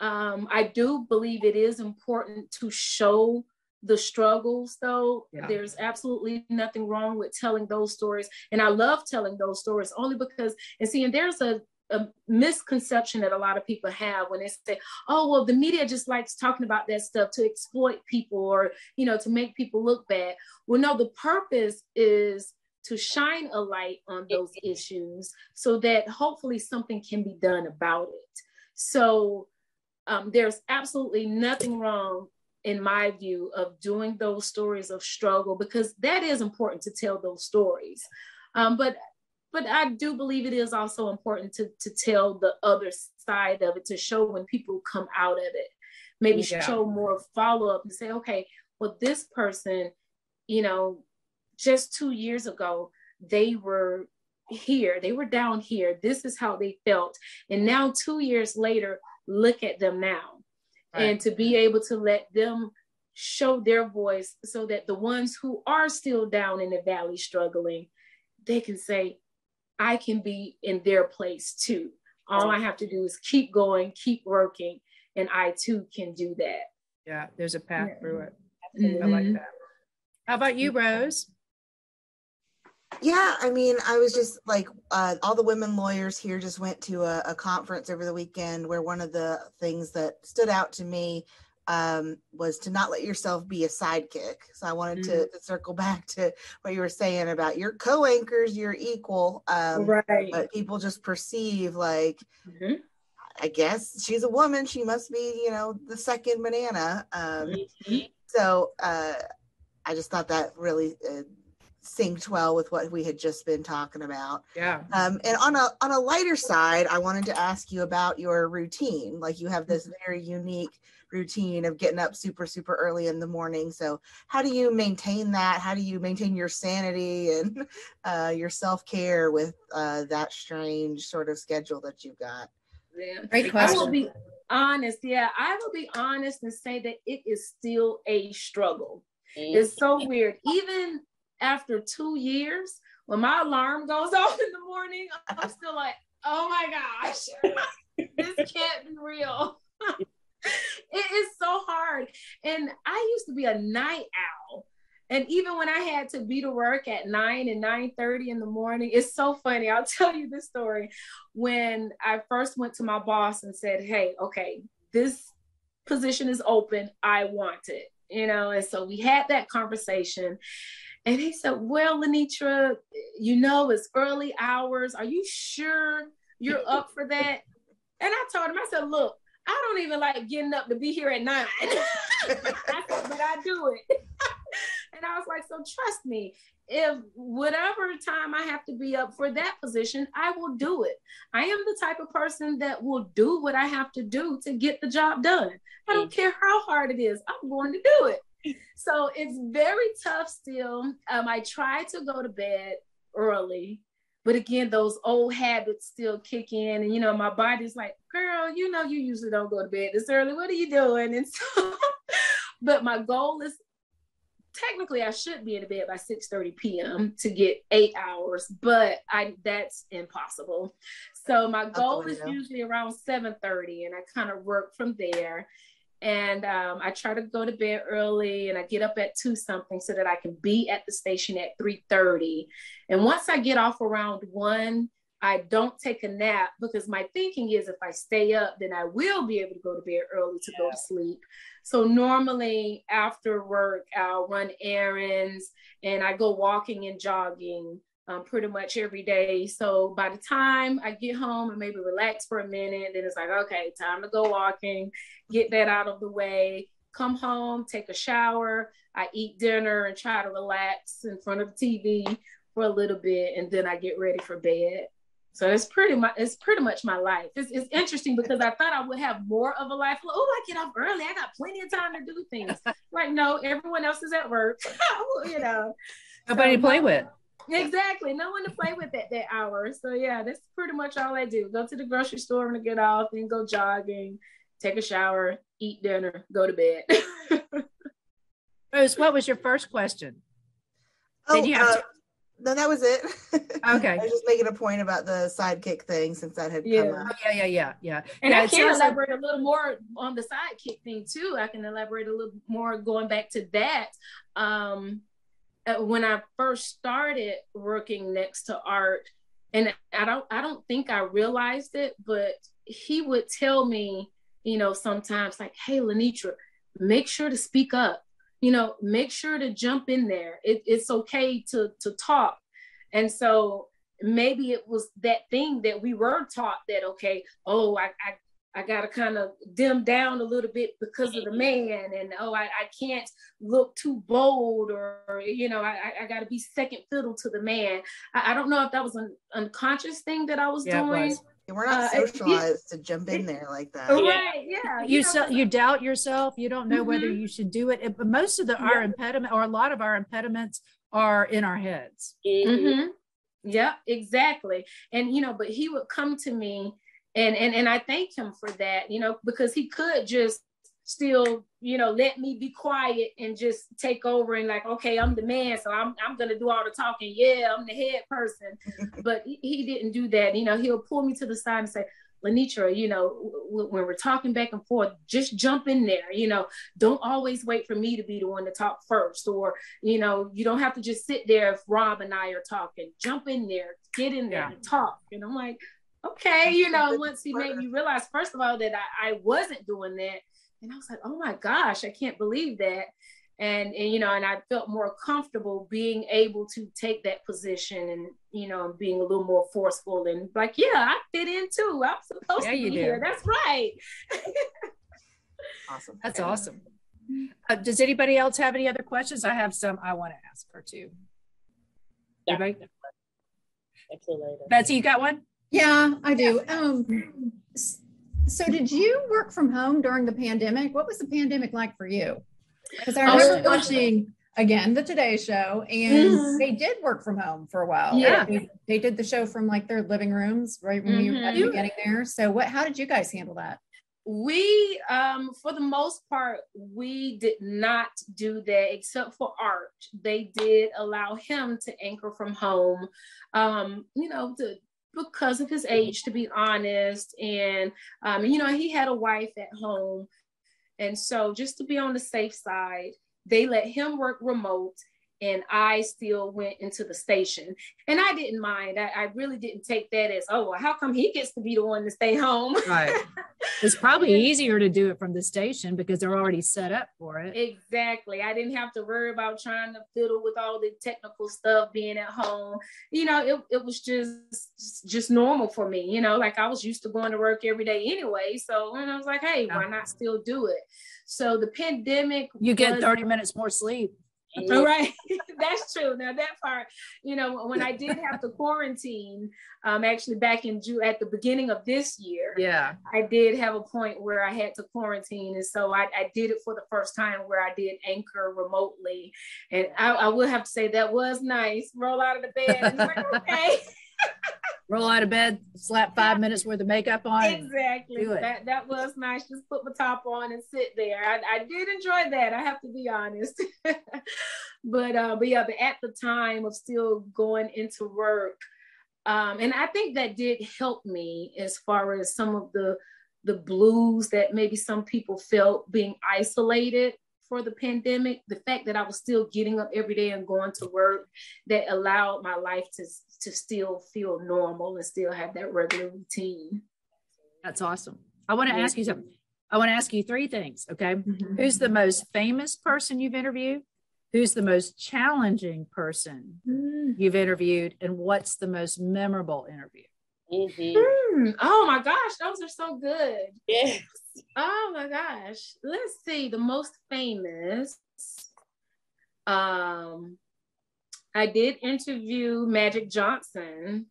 Um, I do believe it is important to show the struggles though yeah. there's absolutely nothing wrong with telling those stories and i love telling those stories only because and see and there's a a misconception that a lot of people have when they say, "Oh, well, the media just likes talking about that stuff to exploit people or you know to make people look bad." Well, no, the purpose is to shine a light on those issues so that hopefully something can be done about it. So um, there's absolutely nothing wrong in my view of doing those stories of struggle because that is important to tell those stories um, but but I do believe it is also important to to tell the other side of it to show when people come out of it. Maybe yeah. show more follow up and say, okay, well, this person, you know, just two years ago, they were here, they were down here. This is how they felt. And now, two years later, look at them now. Right. And to be able to let them show their voice so that the ones who are still down in the valley struggling, they can say, I can be in their place too. All I have to do is keep going, keep working, and I too can do that. Yeah, there's a path yeah. through it. Mm-hmm. I like mm-hmm. that. How about you, Rose? Yeah, I mean, I was just like, uh, all the women lawyers here just went to a, a, conference over the weekend where one of the things that stood out to me um, was to not let yourself be a sidekick. So I wanted mm-hmm. to, to, circle back to what you were saying about your co-anchors, you're equal. Um, right. But people just perceive like, mm-hmm. I guess she's a woman. She must be, you know, the second banana. Um, mm-hmm. So uh, I just thought that really uh, synced well with what we had just been talking about. Yeah. Um, and on a on a lighter side, I wanted to ask you about your routine. Like you have this very unique routine of getting up super super early in the morning so how do you maintain that how do you maintain your sanity and uh, your self-care with uh, that strange sort of schedule that you've got yeah. great question i will be honest yeah i will be honest and say that it is still a struggle mm-hmm. it's so weird even after two years when my alarm goes off in the morning i'm still like oh my gosh this can't be real it is so hard. And I used to be a night owl. And even when I had to be to work at 9 and 9:30 in the morning, it's so funny. I'll tell you this story. When I first went to my boss and said, Hey, okay, this position is open. I want it. You know, and so we had that conversation. And he said, Well, Lanetra, you know, it's early hours. Are you sure you're up for that? And I told him, I said, Look, I don't even like getting up to be here at nine. but I do it. and I was like, so trust me, if whatever time I have to be up for that position, I will do it. I am the type of person that will do what I have to do to get the job done. I don't mm. care how hard it is, I'm going to do it. So it's very tough still. Um, I try to go to bed early, but again, those old habits still kick in. And, you know, my body's like, girl, you know, you usually don't go to bed this early. What are you doing? And so, but my goal is technically I should be in bed by 6 30 p.m. to get eight hours, but I that's impossible. So my goal is usually around 7 30, and I kind of work from there. And um, I try to go to bed early and I get up at two something so that I can be at the station at 3 30. And once I get off around one, I don't take a nap because my thinking is if I stay up, then I will be able to go to bed early to yeah. go to sleep. So normally after work, I'll run errands and I go walking and jogging um, pretty much every day. So by the time I get home and maybe relax for a minute, then it's like, okay, time to go walking, get that out of the way, come home, take a shower, I eat dinner and try to relax in front of the TV for a little bit, and then I get ready for bed. So it's pretty much it's pretty much my life. It's, it's interesting because I thought I would have more of a life. Oh, I get off early. I got plenty of time to do things. like no, everyone else is at work. you know, nobody so, to play with. Exactly, no one to play with at that hour. So yeah, that's pretty much all I do. Go to the grocery store when I get off, then go jogging, take a shower, eat dinner, go to bed. Rose, what was your first question? Oh, Did you have uh, to- no, that was it. Okay. I was just making a point about the sidekick thing since that had yeah. come up. Oh, yeah, yeah, yeah, yeah. And yeah, I can elaborate like- a little more on the sidekick thing too. I can elaborate a little more going back to that. Um, Uh, when I first started working next to Art, and I don't, I don't think I realized it, but he would tell me, you know, sometimes like, "Hey, Lanetra, make sure to speak up. You know make sure to jump in there. It, it's okay to to talk. And so maybe it was that thing that we were taught that okay oh i i, I got to kind of dim down a little bit because of the man and oh i, I can't look too bold or you know i, I got to be second fiddle to the man I, I, don't know if that was an unconscious thing that i was yeah, doing we're not uh, socialized to jump in there like that. Right. Yeah. You, you, so, you doubt yourself. You don't know mm-hmm. whether you should do it. But most of the yeah. our impediment or a lot of our impediments are in our heads. Mm-hmm. Yeah, exactly. And you know, but he would come to me and and and I thank him for that, you know, because he could just still, you know, let me be quiet and just take over and like, okay, I'm the man, so I'm I'm gonna do all the talking. Yeah, I'm the head person. but he, he, didn't do that. You know, he'll pull me to the side and say, Lanetra, you know, w- when we're talking back and forth, just jump in there. You know, don't always wait for me to be the one to talk first, or you know, you don't have to just sit there if Rob and I are talking. Jump in there, get in there, yeah. and talk. And I'm like, okay, you know, once he made me realize, first of all, that I, I wasn't doing that, and I was like, oh my gosh, I can't believe that. And, and, you know, and I felt more comfortable being able to take that position and, you know, being a little more forceful and like, yeah, I fit in too. I'm supposed yeah, to be here. That's right. awesome. That's awesome. Uh, does anybody else have any other questions? I have some I want to ask her too. Anybody? Betsy, you got one? Yeah, I do. Um, so, did you work from home during the pandemic? What was the pandemic like for you? Because I remember oh, watching again the Today Show, and mm-hmm. they did work from home for a while. Yeah, they, they did the show from like their living rooms, right when mm-hmm. you at the beginning there. So, what? How did you guys handle that? we um for the most part we did not do that except for art they did allow him to anchor from home um you know to because of his age, to be honest. And, um, you know, he had a wife at home. And so, just to be on the safe side, they let him work remote and I still went into the station. And I didn't mind. I, I really didn't take that as, oh, well, how come he gets to be the one to stay home? Right. it's probably easier to do it from the station because they're already set up for it. Exactly. I didn't have to worry about trying to fiddle with all the technical stuff being at home. You know, it, it was just just normal for me. You know, like I was used to going to work every day anyway. So and I was like, hey, why not still do it? So the pandemic You get was, 30 minutes more sleep. Right. That's true. Now that part you know when i did have to quarantine um actually back in june at the beginning of this year yeah. I did have a point where i had to quarantine. And so i, I did it for the first time where i did anchor remotely. And i, I will have to say that was nice. Roll out of the bed. And like, okay roll out of bed, slap five minutes worth of makeup on. Exactly. That that was nice. Just put my top on and sit there. I, I did enjoy that. I have to be honest. but uh, but yeah, but at the time of still going into work, um, and I think that did help me as far as some of the the blues that maybe some people felt being isolated for the pandemic, the fact that I was still getting up every day and going to work that allowed my life to, to still feel normal and still have that regular routine. That's awesome. I want to yeah. ask you something. I want to ask you three things. Okay. Mm-hmm. Who's the most famous person you've interviewed? Who's the most challenging person mm. you've interviewed? And what's the most memorable interview? Mm-hmm. Mm. Oh my gosh, those are so good. Yes. Oh my gosh. Let's see. The most famous. Um, I did interview Magic Johnson.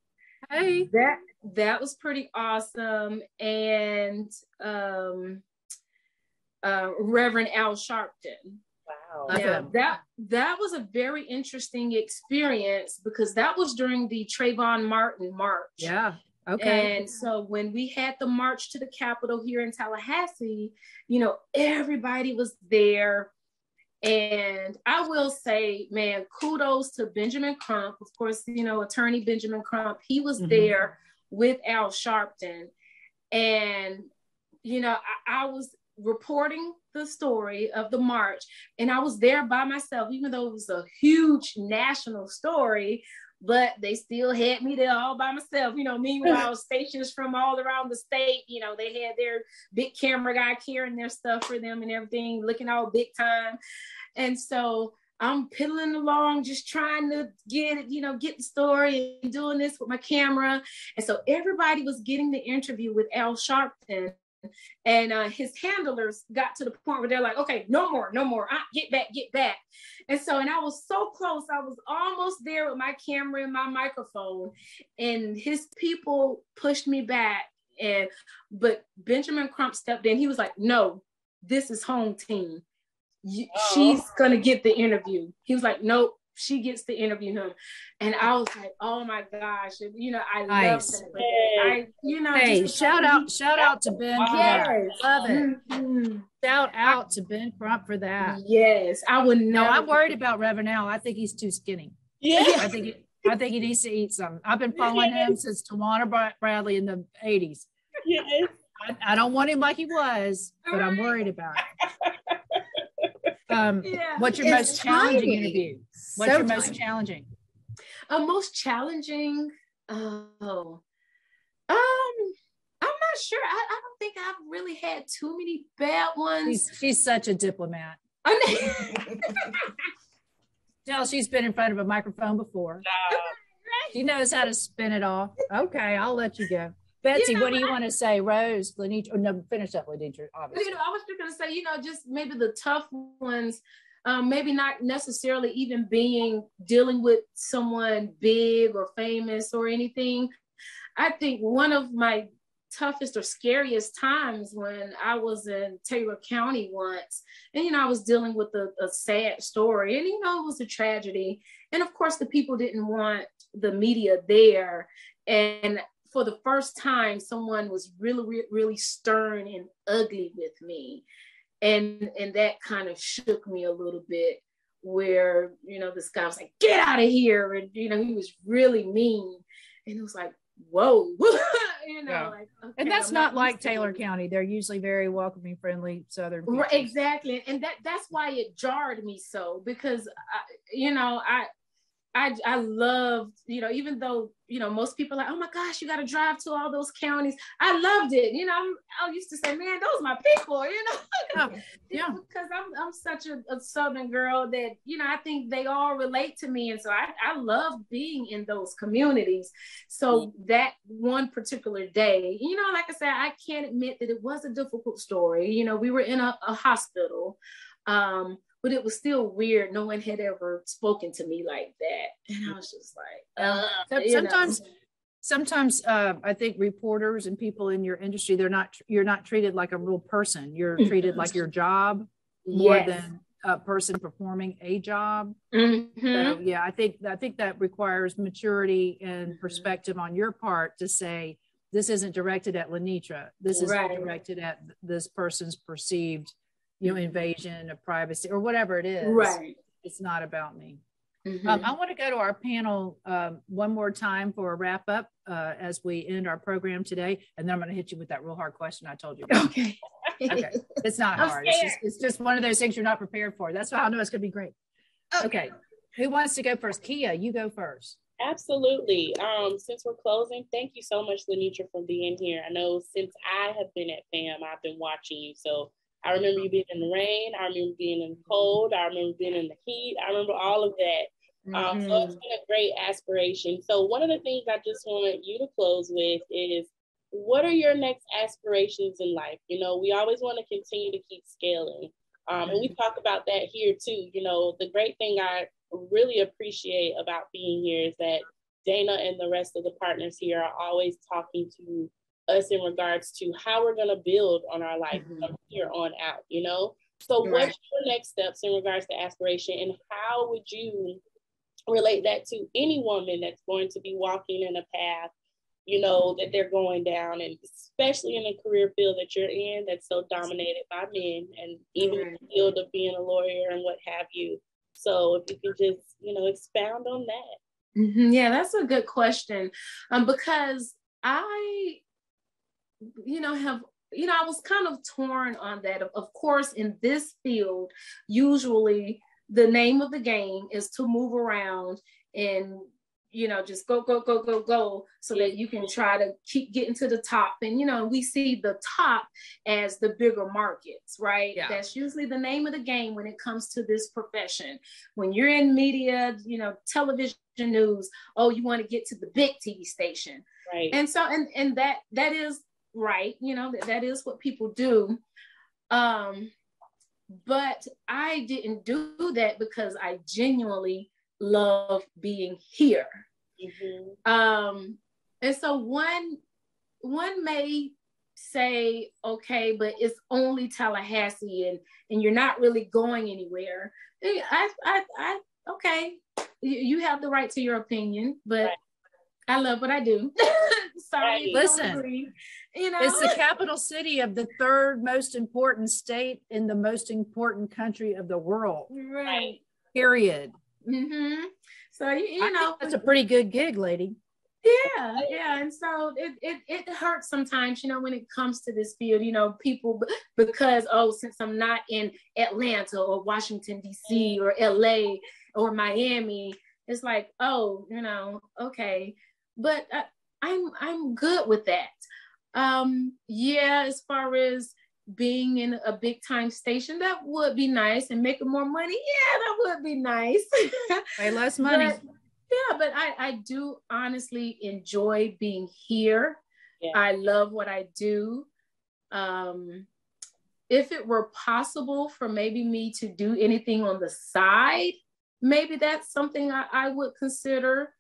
Hey. That that was pretty awesome. And um uh Reverend Al Sharpton. Wow. Now, that that was a very interesting experience because that was during the Trayvon Martin March. Yeah. Okay. And so when we had the march to the Capitol here in Tallahassee, you know, everybody was there. And I will say, man, kudos to Benjamin Crump. Of course, you know, attorney Benjamin Crump, he was mm-hmm. there with Al Sharpton. And, you know, I, I was reporting the story of the march and I was there by myself, even though it was a huge national story but they still had me there all by myself. You know, meanwhile, stations from all around the state, you know, they had their big camera guy carrying their stuff for them and everything, looking all big time. And so I'm piddling along, just trying to get it, you know, get the story and doing this with my camera. And so everybody was getting the interview with Al Sharpton and uh, his handlers got to the point where they're like, okay, no more, no more. Ah, get back, get back. And so, and I was so close. I was almost there with my camera and my microphone. And his people pushed me back. And but Benjamin Crump stepped in. He was like, no, this is home team. You, oh. She's gonna get the interview. He was like, nope, she gets to interview him. And I was like, oh my gosh. You know, I nice. love that. I, you know, hey, shout out, shout out to Ben. Yes. Love it. Mm-hmm. Shout out to Ben Crump for that. Yes. I would know. I'm worried about Reverend Al. I think he's too skinny. Yeah. I think he, I think he needs to eat some. I've been following yes. him since Tawana Brawley in the 80s. Yes. I, I, don't want him like he was, but I'm worried about it. Um, yeah. What's your it's most challenging interview? What's so your most tiny. challenging? Uh, most challenging. Oh, not sure. I, I don't think I've really had too many bad ones. She's, she's such a diplomat. Tell she's been in front of a microphone before. She knows how to spin it off. Okay, I'll let you go. Betsy, you know, what do you I, want to say? Rose, Lanetra, no, finish up Lanetra, obviously. You know, I was just going to say, you know, just maybe the tough ones, um, maybe not necessarily even being dealing with someone big or famous or anything. I think one of my toughest or scariest times when I was in Taylor County once, and you know, I was dealing with a, a sad story, and you know, it was a tragedy. And of course, the people didn't want the media there. And for the first time, someone was really, really stern and ugly with me. And, and that kind of shook me a little bit where, you know, this guy was like, get out of here. And, you know, he was really mean. And it was like, whoa, you know, yeah. like, okay, and that's not, not like Taylor County. They're usually very welcoming, friendly Southern. People. Exactly. And that, that's why it jarred me so because, I, you know, I, I I loved, you know, even though, you know, most people are like, oh my gosh, you got to drive to all those counties. I loved it. You know, I'm, I used to say, man, those are my people, you know. Yeah. yeah. because I'm I'm such a, a, southern girl that, you know, I think they all relate to me. And so I, I love being in those communities. So that one particular day, you know, like I said, I can't admit that it was a difficult story. You know, we were in a, a hospital. Um, but it was still weird. No one had ever spoken to me like that. And I was just like, uh, sometimes, sometimes uh, I think reporters and people in your industry, they're not, you're not treated like a real person. You're mm-hmm. treated like your job more yes. than a person performing a job. Mm-hmm. So, yeah, I think, I think that requires maturity and mm-hmm. perspective on your part to say, this isn't directed at Lanetra. This is right. directed at this person's perceived you know, invasion of privacy or whatever it is. Right. It's not about me. Mm-hmm. Um, I want to go to our panel um, one more time for a wrap up uh, as we end our program today, and then I'm going to hit you with that real hard question I told you. About. Okay. okay. It's not hard. It's just, it's just, one of those things you're not prepared for. That's why I know it's going to be great. Okay. okay. Who wants to go first? Khia, you go first. Absolutely. Um, since we're closing, thank you so much, Lanetra, for being here. I know since I have been at FAM, I've been watching you. So I remember you being in the rain. I remember being in the cold. I remember being in the heat. I remember all of that. Um, mm-hmm. so it's been a great aspiration. So one of the things I just want you to close with is what are your next aspirations in life? You know, we always want to continue to keep scaling. Um, and we talk about that here too. You know, the great thing I really appreciate about being here is that Dana and the rest of the partners here are always talking to us in regards to how we're going to build on our life mm-hmm. from here on out, you know? So, right. what's your next steps in regards to aspiration, and how would you relate that to any woman that's going to be walking in a path, you know, that they're going down, and especially in a career field that you're in that's so dominated by men, and even right. the field of being a lawyer and what have you. So, if you could just, you know, expound on that. Mm-hmm. Yeah, that's a good question, um, because I you know, have you know, I was kind of torn on that. Of, course, in this field, usually the name of the game is to move around and you know just go go go go go so that you can try to keep getting to the top. And you know we see the top as the bigger markets right? Yeah. that's usually the name of the game when it comes to this profession. When you're in media you know television news oh you want to get to the big tv station. Right. And so and and that that is right you know that, that is what people do. Um but i didn't do that because i genuinely love being here. Mm-hmm. um and so one one may say okay but it's only tallahassee and and you're not really going anywhere. I i, I okay you, you have the right to your opinion but right. i love what i do. Sorry listen you know it's the capital city of the third most important state in the most important country of the world. Right. Period. Mm-hmm. so you, you know that's a pretty good gig lady. Yeah yeah and so it, it it hurts sometimes you know when it comes to this field you know people because oh since i'm not in atlanta or washington dc or la or miami it's like oh you know okay. But I, i'm i'm good with that um, yeah, as far as being in a big time station, that would be nice and making more money. Yeah, that would be nice. Way less money. But, yeah, but I, I do honestly enjoy being here. Yeah. I love what I do. Um, if it were possible for maybe me to do anything on the side, maybe that's something I, I would consider.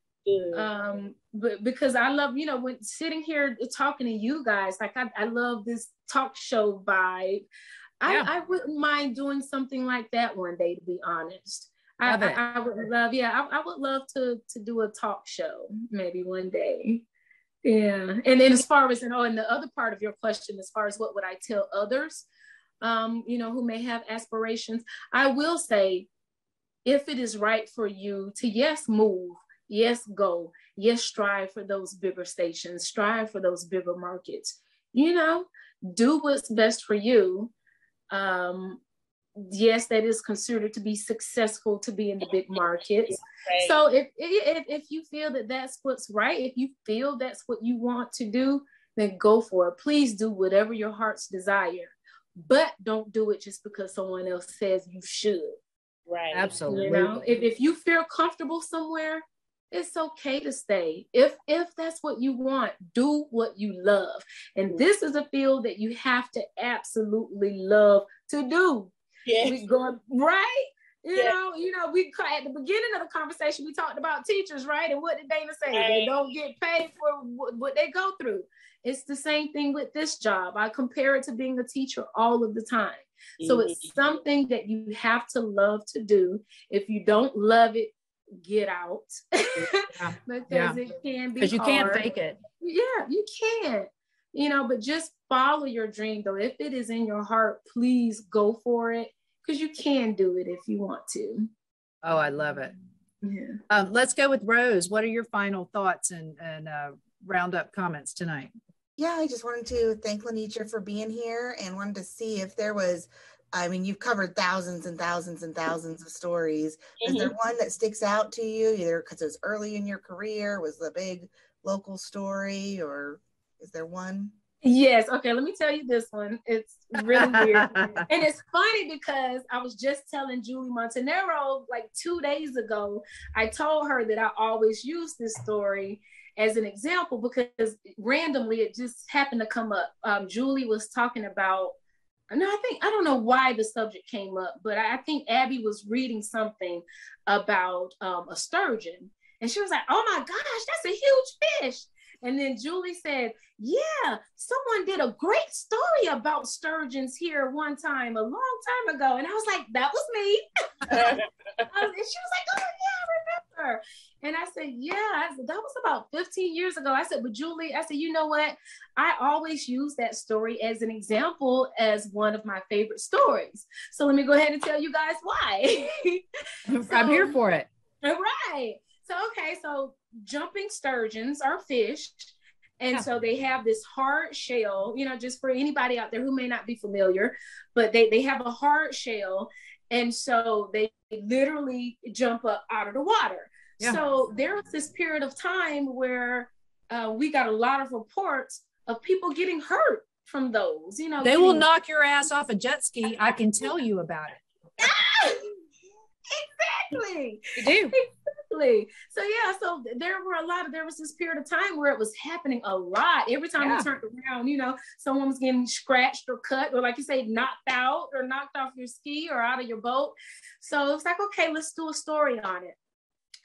Um, but because I love, you know, when sitting here talking to you guys, like I, I love this talk show vibe. Yeah. I, I wouldn't mind doing something like that one day, to be honest. I, I, I, would love, yeah, I, I, would love to to do a talk show maybe one day. Yeah, and then as far as you know, and the other part of your question, as far as what would I tell others, um, you know, who may have aspirations, I will say, if it is right for you to yes move, yes go yes strive for those bigger stations strive for those bigger markets you know do what's best for you um yes, that is considered to be successful to be in the big markets. Right. So if, if if you feel that that's what's right, if you feel that's what you want to do, then go for it. Please do whatever your heart's desire, but don't do it just because someone else says you should. Right. Absolutely. You know, if, if you feel comfortable somewhere, it's okay to stay. If if that's what you want, do what you love. And this is a field that you have to absolutely love to do. Yes. We going right. You Yeah. know, you know, we at the beginning of the conversation we talked about teachers, right? And what did Dana say? They don't get paid for what, they go through. It's the same thing with this job. I compare it to being a teacher all of the time. So it's Mhm. something that you have to love to do. If you don't love it, get out because Yeah. it can be Because you can't fake it. Yeah, you can't You know, but just follow your dream though. If it is in your heart, please go for it because you can do it if you want to. Oh, I love it. Yeah. Um, let's go with Rose. What are your final thoughts and, and uh, roundup comments tonight? Yeah, I just wanted to thank Lanetra for being here and wanted to see if there was, I mean, you've covered thousands and thousands and thousands of stories. Is there one that sticks out to you, either because it was early in your career, was the big local story, or is there one? Yes. Okay. Let me tell you this one. It's really weird. and it's funny because I was just telling Julie Montanaro like two days ago, I told her that I always use this story as an example because randomly it just happened to come up. Um, Julie was talking about, no, I think, I don't know why the subject came up, but I, think Abby was reading something about um, a sturgeon. And she was like, oh my gosh, that's a huge fish. And then Julie said, Yeah, someone did a great story about sturgeons here one time, a long time ago. And I was like, That was me. I um, and she was like, Oh, yeah, I remember. And I said, Yeah, I said, that was about 15 years ago. I said, But Julie, I said, You know what? I always use that story as an example as one of my favorite stories. So let me go ahead and tell you guys why. I'm here for it. Right. So okay, so jumping sturgeons are fish. And Yeah. so they have this hard shell, you know, just for anybody out there who may not be familiar, but they, they have a hard shell. And so they literally jump up out of the water. Yeah. So there was this period of time where uh, we got a lot of reports of people getting hurt from those, you know. They will knock your ass off a jet ski. I can tell you about it. exactly. You do. Exactly. So yeah, so there were a lot of there was this period of time where it was happening a lot. Every time Yeah. you turned around, you know, someone was getting scratched or cut, or like you say, knocked out or knocked off your ski or out of your boat. So it's like, okay, let's do a story on it.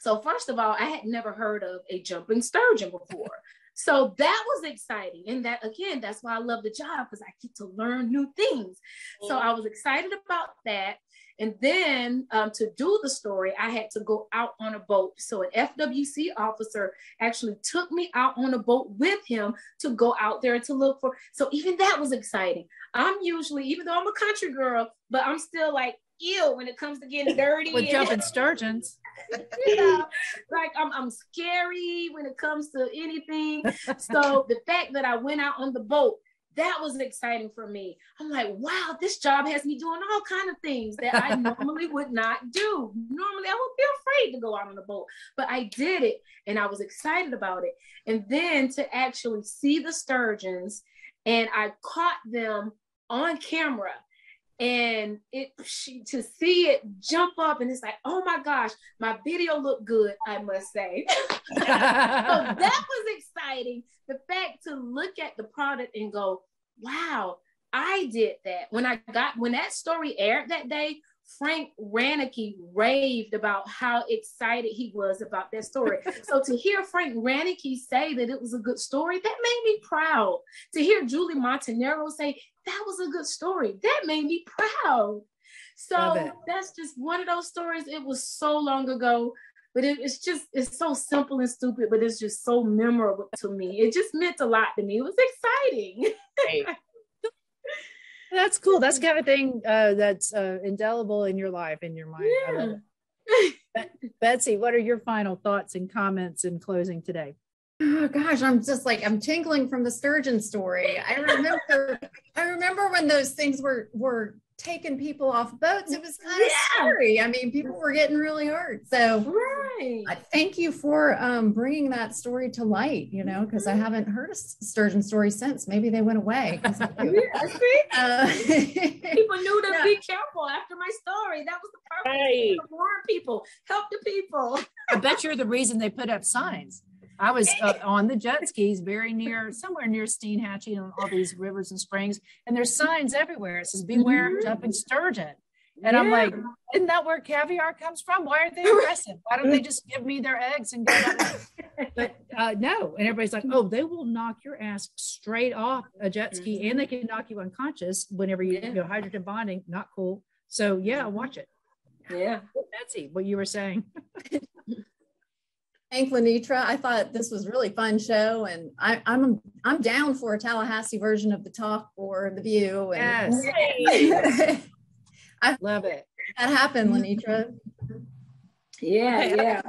So first of all, I had never heard of a jumping sturgeon before. So that was exciting. And that again, that's why I love the job because I get to learn new things. So mm. I was excited about that. And then um, to do the story, I had to go out on a boat. So an FWC officer actually took me out on a boat with him to go out there to look for. So even that was exciting. I'm usually, even though I'm a country girl, but I'm still like, ew, when it comes to getting dirty. With jumping sturgeons. you know, like I'm, I'm scary when it comes to anything. So the fact that I went out on the boat, that was exciting for me. I'm like, wow, this job has me doing all kind of things that I normally would not do. Normally, I would be afraid to go out on the boat, but I did it, and I was excited about it. And then to actually see the sturgeons, and I caught them on camera and it she, to see it jump up and it's like oh my gosh my video looked good i must say so that was exciting the fact to look at the product and go wow i did that. When i got when that story aired that day frank Ranicky raved about how excited he was about that story. So to hear frank Ranicky say that it was a good story that made me proud. To hear julie montanaro say that was a good story that made me proud. So that's just one of those stories. It was so long ago but it, it's just it's so simple and stupid but it's just so memorable to me it just meant a lot to me it was exciting Right. That's cool. That's the kind of thing uh, that's uh, indelible in your life, in your mind. I love it. Betsy, what are your final thoughts and comments in closing today? Oh gosh, I'm just like I'm tingling from the sturgeon story. I remember I remember when those things were were taking people off boats. It was kind of yeah. scary. I mean, people were getting really hurt. So, right. I thank you for um, bringing that story to light. You know, because I haven't heard a sturgeon story since. Maybe they went away. yeah, see, uh, people knew to yeah. be careful after my story. That was the purpose right. to warn people, help the people. I bet you're the reason they put up signs. I was uh, on the jet skis very near, somewhere near Steinhatchee and all these rivers and springs, and there's signs everywhere. It says "Beware mm-hmm. jumping sturgeon," and yeah. I'm like, "Isn't that where caviar comes from? Why aren't they aggressive? Why don't they just give me their eggs and go?" but uh, no, and everybody's like, "Oh, they will knock your ass straight off a jet ski, mm-hmm. and they can knock you unconscious whenever you, yeah. you know hydrogen bonding. Not cool. So yeah, watch it." Yeah, Betsy, what you were saying. Thank Lanetra. I thought this was really fun show, and I, am I'm, I'm down for a Tallahassee version of the talk or the view. And yes, I love it. That happened, Lanetra. Yeah, okay, yeah.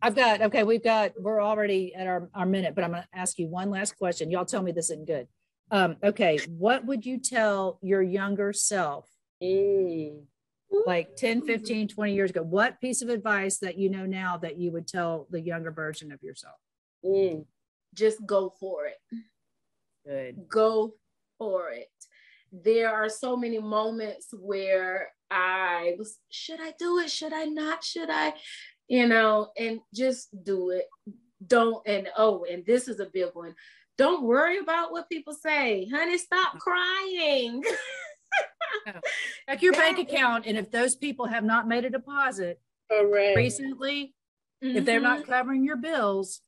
I've got okay. We've got we're already at our our minute, but I'm going to ask you one last question. Y'all tell me this isn't good. Um, okay, what would you tell your younger self? Mm like 10 15 20 years ago. What piece of advice that you know now that you would tell the younger version of yourself? Mm. just go for it. Good. Go for it. There are so many moments where i was should i do it? Should i not? Should i? You know and just do it. Don't and oh and this is a big one. Don't worry about what people say. Honey stop crying Check your bank account, and if those people have not made a deposit Correct. recently, mm-hmm. if they're not mm-hmm. covering your bills,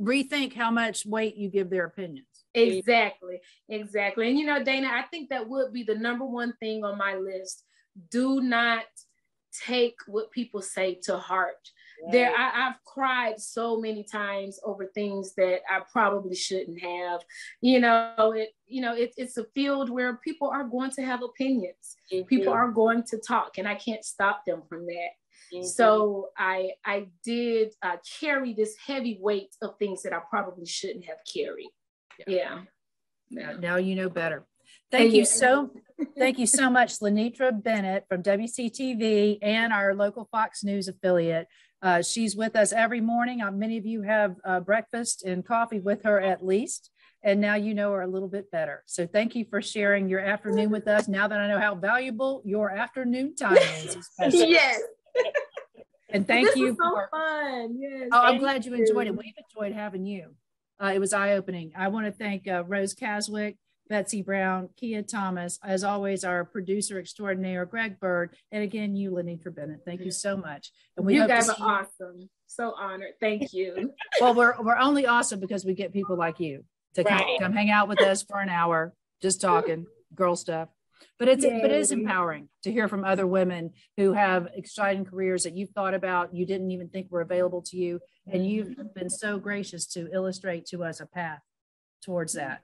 rethink how much weight you give their opinions. Exactly, exactly. And you know, Dana, I think that would be the number one thing on my list. Do not take what people say to heart. There, I, have cried so many times over things that I probably shouldn't have. You know, it. You know, it, it's a field where people are going to have opinions. Mm-hmm. People are going to talk, and I can't stop them from that. Mm-hmm. So I I did uh, carry this heavy weight of things that I probably shouldn't have carried. Yeah. yeah. Now, now you know better. Thank you so thank you so much, Lanetra Bennett from WCTV and our local Fox News affiliate. Uh, she's with us every morning. Uh, many of you have uh, breakfast and coffee with her at least, and now you know her a little bit better. So thank you for sharing your afternoon with us. Now that I know how valuable your afternoon time is, yes. And thank this you so for fun. Yes, oh, I'm glad you enjoyed it. We've enjoyed having you. Uh, it was eye opening. I want to thank uh, Rose Kasweck Betsy Brown, Khia Thomas, as always, our producer extraordinaire, Greg Bird, and again, you, Lanetra Bennett. Thank you so much. And we you guys are awesome. So honored. Thank you. well, we're we're only awesome because we get people like you to right. come, come hang out with us for an hour, just talking girl stuff. But it's Yay. but it is empowering to hear from other women who have exciting careers that you've thought about, you didn't even think were available to you, and you've mm-hmm. been so gracious to illustrate to us a path towards that.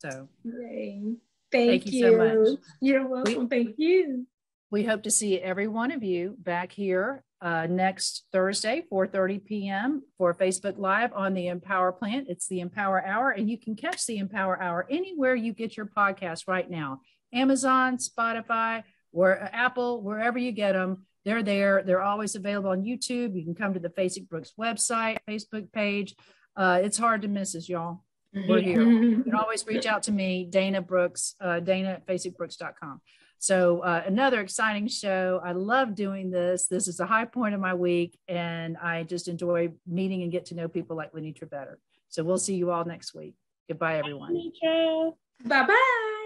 So Thank, thank you. you. so much. You're welcome. We, thank you. We hope to see every one of you back here uh, next Thursday, 4:30 p.m. for Facebook Live on the Empower Plant. It's the Empower Hour, and you can catch the Empower Hour anywhere you get your podcast right now. Amazon, Spotify, or uh, Apple, wherever you get them. They're there. They're always available on YouTube. You can come to the Fasig Brooks website, Facebook page. Uh, it's hard to miss us, y'all we're here. you can always reach out to me, Dana Brooks, uh, Dana at fasigbrooks.com. So uh, another exciting show. I love doing this. This is a high point of my week, and I just enjoy meeting and get to know people like Lanetra better. So we'll see you all next week. Goodbye, everyone. Bye bye.